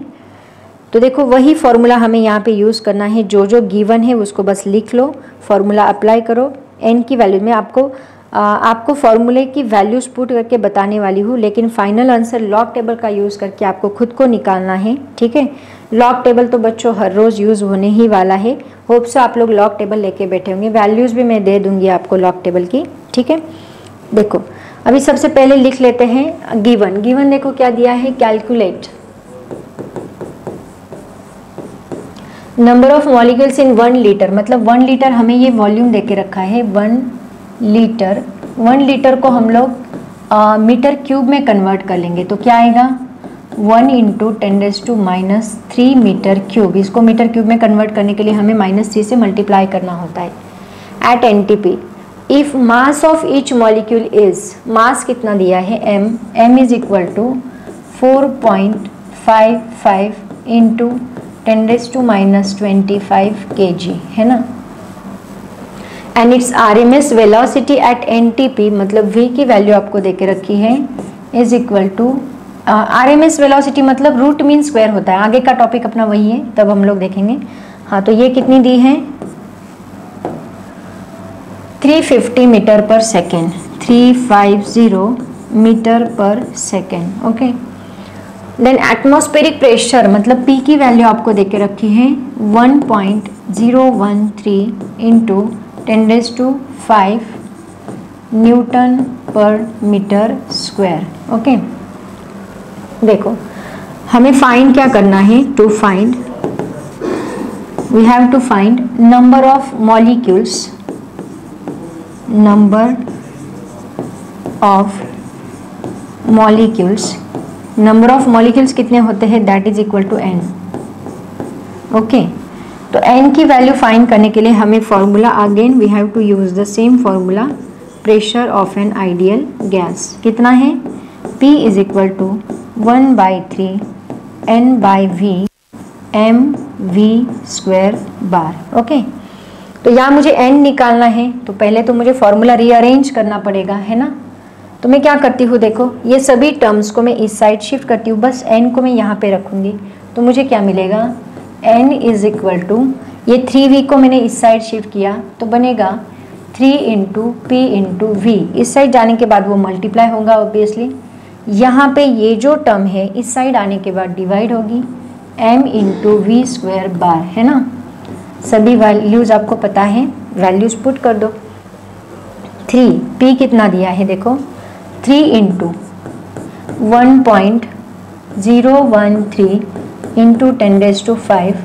तो देखो वही फॉर्मूला हमें यहाँ पे यूज़ करना है। जो जो गिवन है उसको बस लिख लो। फॉर्मूला अप्लाई करो। एन की वैल्यू में आपको आ, आपको फॉर्मूले की वैल्यूज़ पुट करके बताने वाली हूँ लेकिन फाइनल आंसर लॉक टेबल का यूज़ करके आपको खुद को निकालना है ठीक है? लॉक टेबल तो बच्चों हर रोज़ यूज़ होने ही वाला है। होप से आप लोग लॉक टेबल लेके बैठे होंगे। वैल्यूज़ भी मैं दे दूँगी आपको लॉक टेबल की ठीक है? देखो अभी सबसे पहले लिख लेते हैं गिवन गिवन देखो क्या दिया है? Calculate number of molecules in one litre मतलब वन लीटर हमें ये वॉल्यूम दे के रखा है वन लीटर वन लीटर को हम लोग मीटर क्यूब में कन्वर्ट कर लेंगे तो क्या आएगा? One into ten raise to minus three metre cube, इसको मीटर क्यूब में कन्वर्ट करने के लिए हमें माइनस थ्री से मल्टीप्लाई करना होता है। At N T P if mass of each molecule is mass कितना दिया है? M m is equal to four point five five into ten raise to minus twenty five k g है ना? And it's R M S velocity at N T P मतलब we की value आपको दे के रखी है is equal to R M S velocity मतलब रूट मीन स्क्वायर होता है। आगे का टॉपिक अपना वही है, तब हम लोग देखेंगे। हाँ तो ये कितनी दी है? 350 metre per second 350 metre per second okay then atmospheric pressure मतलब पी की वैल्यू आपको दे के रखी है 1.013 point zero one three into ten raise to five newton per metre square okay देखो, हमें फाइंड क्या करना है? To find we have to find number of molecules number of molecules number of molecules कितने होते हैं? That is equal to N okay तो N की वैल्यू फाइंड करने के लिए हमें formula again we have to use the same formula pressure of an ideal gas कितना है? P is equal to one by three N by V m v square bar okay तो यहाँ मुझे N निकालना है तो पहले तो मुझे फॉर्मूला रीअरेंज करना पड़ेगा, है ना? तो मैं क्या करती हूँ, देखो, ये सभी टर्म्स को मैं इस साइड शिफ्ट करती हूँ, बस एन को मैं यहाँ पे रखूँगी। तो मुझे क्या मिलेगा? एन इज़ इक्वल टू ये थ्री वी को मैंने इस साइड शिफ्ट किया तो बनेगा three into P into V इस साइड जाने के बाद वो मल्टीप्लाई होगा ऑब्वियसली यहाँ पे ये जो टर्म है, इस साइड आने के बाद डिवाइड होगी m into v square bar है ना? सभी वैल्यूज़ आपको पता है वैल्यूज़ पुट कर दो। थ्री पी कितना दिया है, देखो। Three into one point zero one three into ten raise to five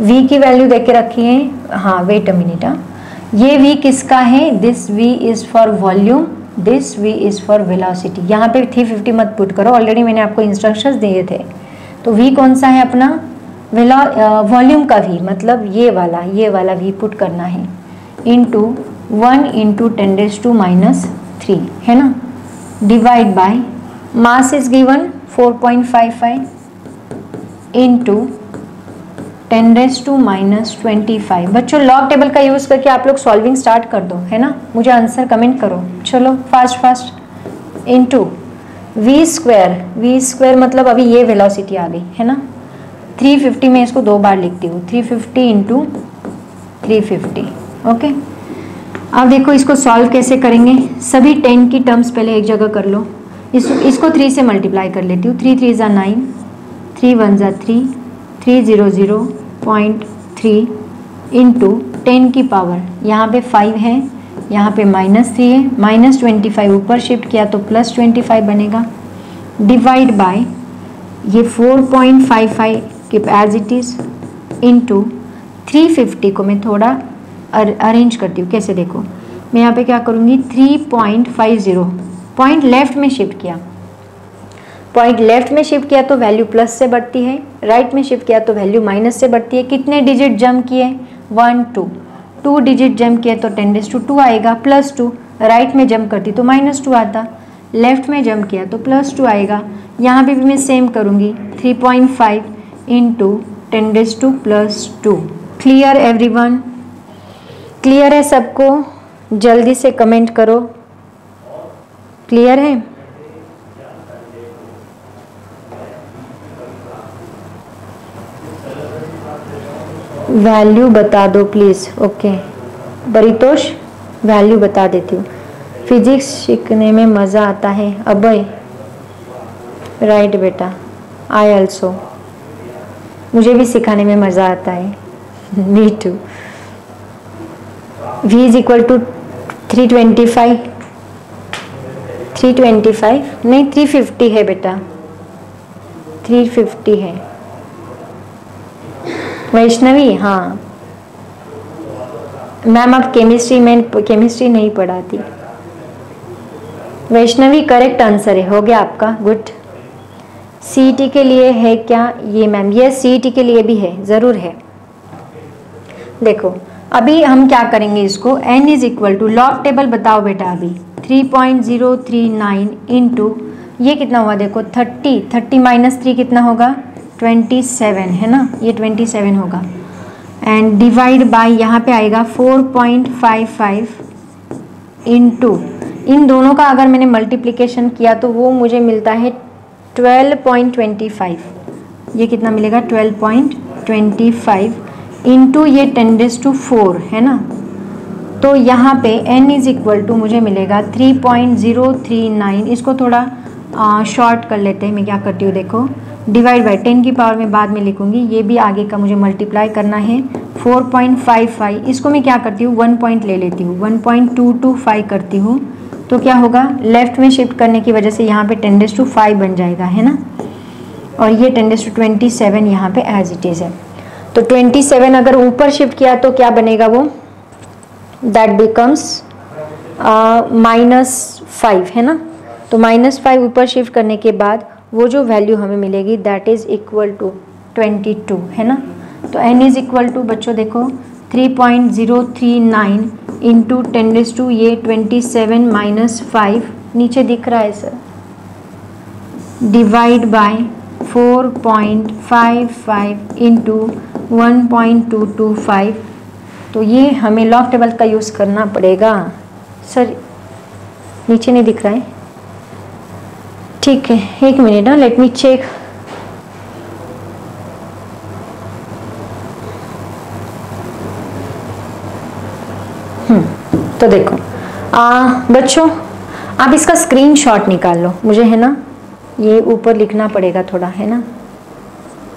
v की वैल्यू देख के रखी है वेट अ मिनट ये वी किसका है? This v is for volume this v is for velocity यहाँ पे 350 मत पुट करो। ऑलरेडी मैंने आपको इंस्ट्रक्शंस दिए थे। तो वी कौन सा है अपना? वेलो वॉल्यूम का वी मतलब ये वाला ये वाला वी पुट करना है। Into one into ten raise to minus three है ना? Divide by mass is given 4.55 into ten raise to minus twenty five बच्चों लॉग टेबल का यूज़ करके आप लोग सॉल्विंग स्टार्ट कर दो, है ना? मुझे आंसर कमेंट करो। चलो fast fast into v square v square मतलब अभी ये वेलोसिटी आ गई, है ना? 350 में इसको दो बार लिखती हूँ। 350 फिफ्टी इंटू थ्री ओके अब देखो, इसको सॉल्व कैसे करेंगे? सभी टेन की टर्म्स पहले एक जगह कर लो। इस, इसको थ्री से मल्टीप्लाई कर लेती हूँ। Three three are nine three one are three three zero zero point three into ten की पावर यहाँ पे फाइव है, यहाँ पे माइनस थ्री है। माइनस ट्वेंटी फाइव ऊपर शिफ्ट किया तो प्लस ट्वेंटी फाइव बनेगा। डिवाइड बाय ये फोर पॉइंट फाइव फाइव की as it is into three fifty को मैं थोड़ा अरेंज करती हूँ। कैसे देखो? मैं यहाँ पे क्या करूँगी? Three point five zero point left में शिफ्ट किया। पॉइंट लेफ़्ट में शिफ्ट किया तो वैल्यू प्लस से बढ़ती है। राइट में शिफ्ट किया तो वैल्यू माइनस से बढ़ती है। कितने डिजिट जम किए? वन टू टू डिजिट जम किए तो टेन डिज टू टू आएगा। प्लस टू राइट में जम करती तो माइनस टू आता। लेफ़्ट में जम किया तो प्लस टू आएगा। यहाँ पे भी मैं सेम करूँगी। Three point five into ten raise to plus two clear everyone clear है सबको? जल्दी से कमेंट करो। क्लियर है? वैल्यू बता दो प्लीज़ ओके परितोष वैल्यू बता देती हूँ। फिजिक्स सीखने में मज़ा आता है। अभय राइट बेटा. आई ऑल्सो मुझे भी सिखाने में मज़ा आता है। Me two v is equal to three twenty five three twenty five नहीं थ्री फिफ्टी है बेटा। थ्री फिफ्टी है। वैष्णवी हाँ। मैम अब केमिस्ट्री में केमिस्ट्री नहीं पढ़ाती। वैष्णवी करेक्ट आंसर है। हो गया आपका। गुड सीटी के लिए है क्या ये मैम? ये सी के लिए भी है। ज़रूर है। देखो अभी हम क्या करेंगे इसको? N is equal to log table बताओ बेटा अभी। 3.039 पॉइंट ज़ीरो थ्री नाइन ये कितना हुआ देखो? 30 30 माइनस थ्री कितना होगा? ट्वेंटी सेवन है ना? ये ट्वेंटी सेवन होगा। एंड डिवाइड बाय यहाँ पे आएगा फोर पॉइंट फाइव फाइव इन दोनों का अगर मैंने मल्टीप्लिकेशन किया तो वो मुझे मिलता है ट्वेल्व पॉइंट ट्वेंटी फाइव ये कितना मिलेगा? Twelve point twenty five into ये टेन डेज़ टू फोर है ना? तो यहाँ पे n इज़ इक्वल टू मुझे मिलेगा three point zero three nine इसको थोड़ा शॉर्ट कर लेते हैं, मैं क्या करती हूँ, देखो। डिवाइड बाई टेन की पावर में बाद में लिखूँगी, ये भी आगे का मुझे मल्टीप्लाई करना है फोर पॉइंट फाइव फाइव इसको मैं क्या करती हूँ वन पॉइंट ले लेती हूँ one point two two five करती हूँ। तो क्या होगा लेफ़्ट में शिफ्ट करने की वजह से यहाँ पे टेन डेज़ टू फाइव बन जाएगा, है ना? और ये ten raise to twenty seven यहाँ पे एज इट इज़ है। तो ट्वेंटी सेवन अगर ऊपर शिफ्ट किया तो क्या बनेगा वो? दैट बिकम्स माइनस फाइव है ना? तो माइनस फाइव ऊपर शिफ्ट करने के बाद वो जो वैल्यू हमें मिलेगी that is equal to twenty two है ना? तो एन इज़ इक्वल टू बच्चों देखो three point zero three nine into ten raise to ये ट्वेंटी सेवन माइनस फाइव नीचे दिख रहा है sir divide by four point five five into one point two two five तो ये हमें लॉक टेबल का यूज़ करना पड़ेगा। सर नीचे नहीं दिख रहा है। ठीक है एक मिनट ना लेट मी चेक तो देखो। आ, बच्चों आप इसका स्क्रीनशॉट निकाल लो। मुझे है ना ये ऊपर लिखना पड़ेगा थोड़ा है ना?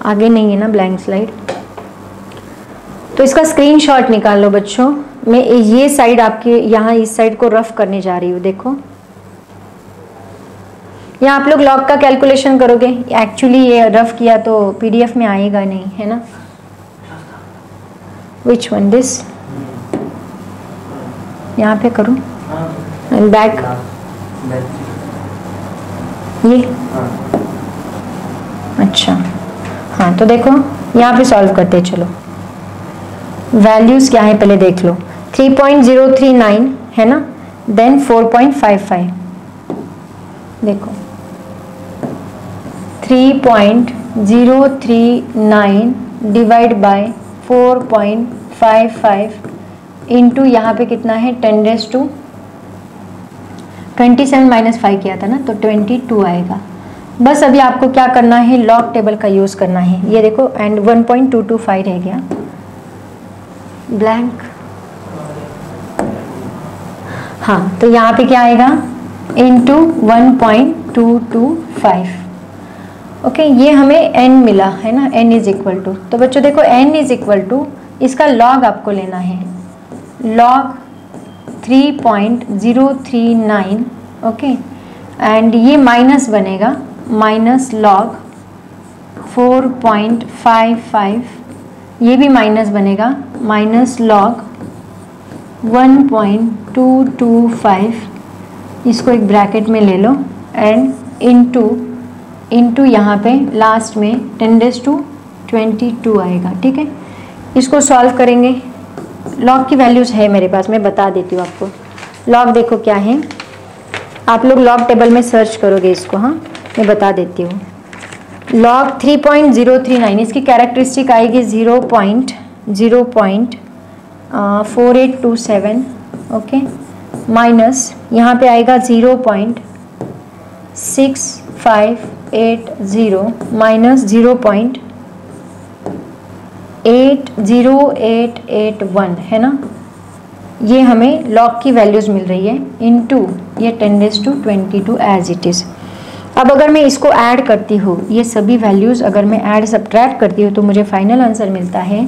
आगे नहीं है ना ब्लैंक स्लाइड तो इसका स्क्रीनशॉट निकाल लो बच्चों। मैं ये साइड आपके यहाँ इस साइड को रफ करने जा रही हूँ देखो। यहाँ आप लोग लॉग का कैलकुलेशन करोगे। एक्चुअली ये रफ किया तो पीडीएफ में आएगा नहीं है ना? विच वन दिस यहाँ पे करूँ? एंड बैक ये? हाँ। अच्छा। हाँ तो देखो यहाँ पे सॉल्व करते हैं चलो। वैल्यूज़ क्या है पहले देख लो। 3.039 है ना? देन 4.55 देखो। 3.039 डिवाइड बाय 4.55 इंटू यहाँ पे कितना है? 10 डेज़ टू 27 माइनस फाइव किया था ना तो 22 आएगा। बस अभी आपको क्या करना है? लॉग टेबल का यूज़ करना है। ये देखो एंड 1.225 रह गया। ब्लैंक हाँ तो यहाँ पे क्या आएगा? Into one point two two five okay ये हमें n मिला, है ना? N इज़ इक्वल टू तो बच्चों देखो, n इज़ इक्वल टू इसका लॉग आपको लेना है। Log three point zero three nine okay and ये माइनस बनेगा माइनस लॉग 4.55 ये भी माइनस बनेगा माइनस लॉग 1.225 इसको एक ब्रैकेट में ले लो एंड इनटू इनटू यहाँ पे लास्ट में 10 डेज़ टू 22 आएगा, ठीक है? इसको सॉल्व करेंगे। लॉग की वैल्यूज़ है मेरे पास, मैं बता देती हूँ आपको। लॉग देखो क्या है। आप लोग लॉग टेबल में सर्च करोगे इसको हाँ? मैं बता देती हूँ। लॉग 3.039 इसकी कैरेक्टरिस्टिक आएगी zero point zero point four eight two seven, okay? Minus, यहाँ पे आएगा zero point six five eight zero, minus zero point eight zero eight eight one, है ना? ये हमें लॉग की वैल्यूज़ मिल रही है इन टू ये ten raise to twenty two as it is अब अगर मैं इसको ऐड करती हूँ, ये सभी वैल्यूज़ अगर मैं ऐड सब्ट्रैक्ट करती हूँ तो मुझे फाइनल आंसर मिलता है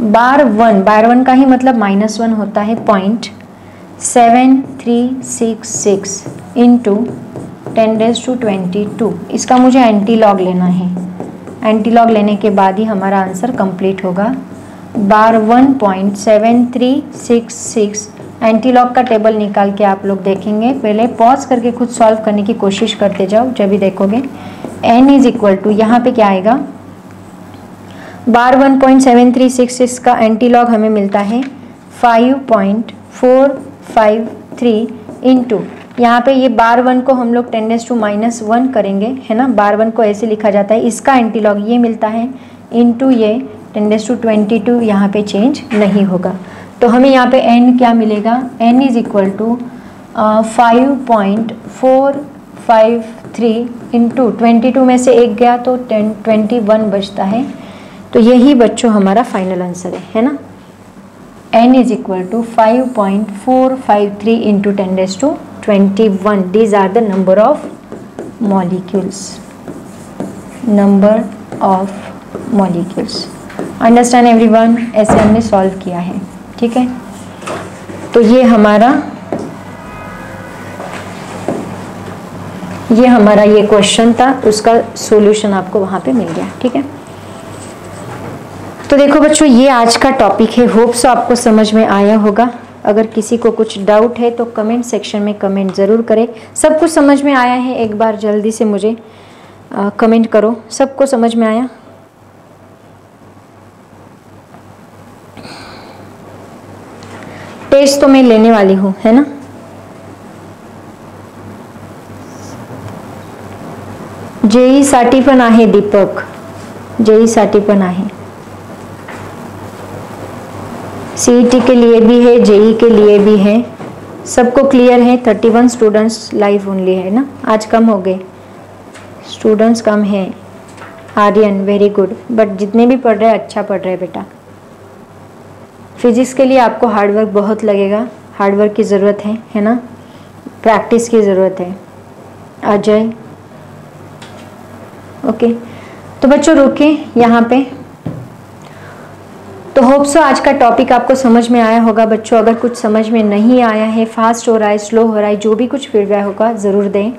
बार वन बार वन का ही मतलब माइनस वन होता है point seven three six six into ten raise to twenty two इसका मुझे एंटी लॉग लेना है। एंटी लॉग लेने के बाद ही हमारा आंसर कंप्लीट होगा। Bar one point seven three six six antilog का टेबल निकाल के आप लोग देखेंगे। पहले पॉज करके खुद सॉल्व करने की कोशिश करते जाओ, जब भी देखोगे। एन इज़ इक्वल टू यहाँ पे क्या आएगा? Bar one point seven three six six का एंटी लॉग हमें मिलता है five point four five three into यहाँ पे ये बार वन को हम लोग टेन टू माइनस वन करेंगे, है ना? बार वन को ऐसे लिखा जाता है। इसका एंटी लॉग ये मिलता है इंटू ये टेन टू ट्वेंटी टू यहाँ पर चेंज नहीं होगा। तो हमें यहाँ पे एन क्या मिलेगा? N is equal to five point four five three into twenty two में से एक गया तो टेन ट्वेंटी वन बचता है। तो यही बच्चों हमारा फाइनल आंसर है है ना? N is equal to five point four five three into ten raise to twenty one these are the number of molecules number of molecules understand everyone ऐसे हमने सॉल्व किया है, ठीक है? तो ये हमारा ये हमारा ये क्वेश्चन था, उसका सॉल्यूशन आपको वहाँ पे मिल गया, ठीक है? तो देखो बच्चों ये आज का टॉपिक है। होप सो आपको समझ में आया होगा। अगर किसी को कुछ डाउट है तो कमेंट सेक्शन में कमेंट ज़रूर करें। सब कुछ समझ में आया है? एक बार जल्दी से मुझे आ, कमेंट करो। सबको समझ में आया? टेस्ट तो मैं लेने वाली हूँ है ना? जेई साठी पण दीपक। जेई साठी पण सीईटी के लिए भी है जेई के लिए भी है। सबको क्लियर है thirty one students live only है ना? आज कम हो गए। स्टूडेंट्स कम है। आर्यन वेरी गुड बट जितने भी पढ़ रहे हैं अच्छा पढ़ रहे हैं बेटा। फिजिक्स के लिए आपको हार्डवर्क बहुत लगेगा। हार्डवर्क की ज़रूरत है है ना? प्रैक्टिस की ज़रूरत है। अजय ओके तो बच्चों, रुके यहाँ पे। तो होप सो आज का टॉपिक आपको समझ में आया होगा, बच्चों, अगर कुछ समझ में नहीं आया है फास्ट हो रहा है स्लो हो रहा है, जो भी कुछ फीडबैक होगा, ज़रूर दें।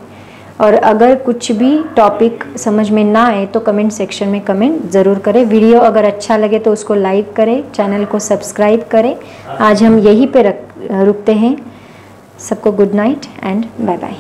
और अगर कुछ भी टॉपिक समझ में ना आए तो कमेंट सेक्शन में कमेंट ज़रूर करें। वीडियो अगर अच्छा लगे तो उसको लाइक करें चैनल को सब्सक्राइब करें। आज हम यहीं पे रख, रुकते हैं। सबको good night and bye bye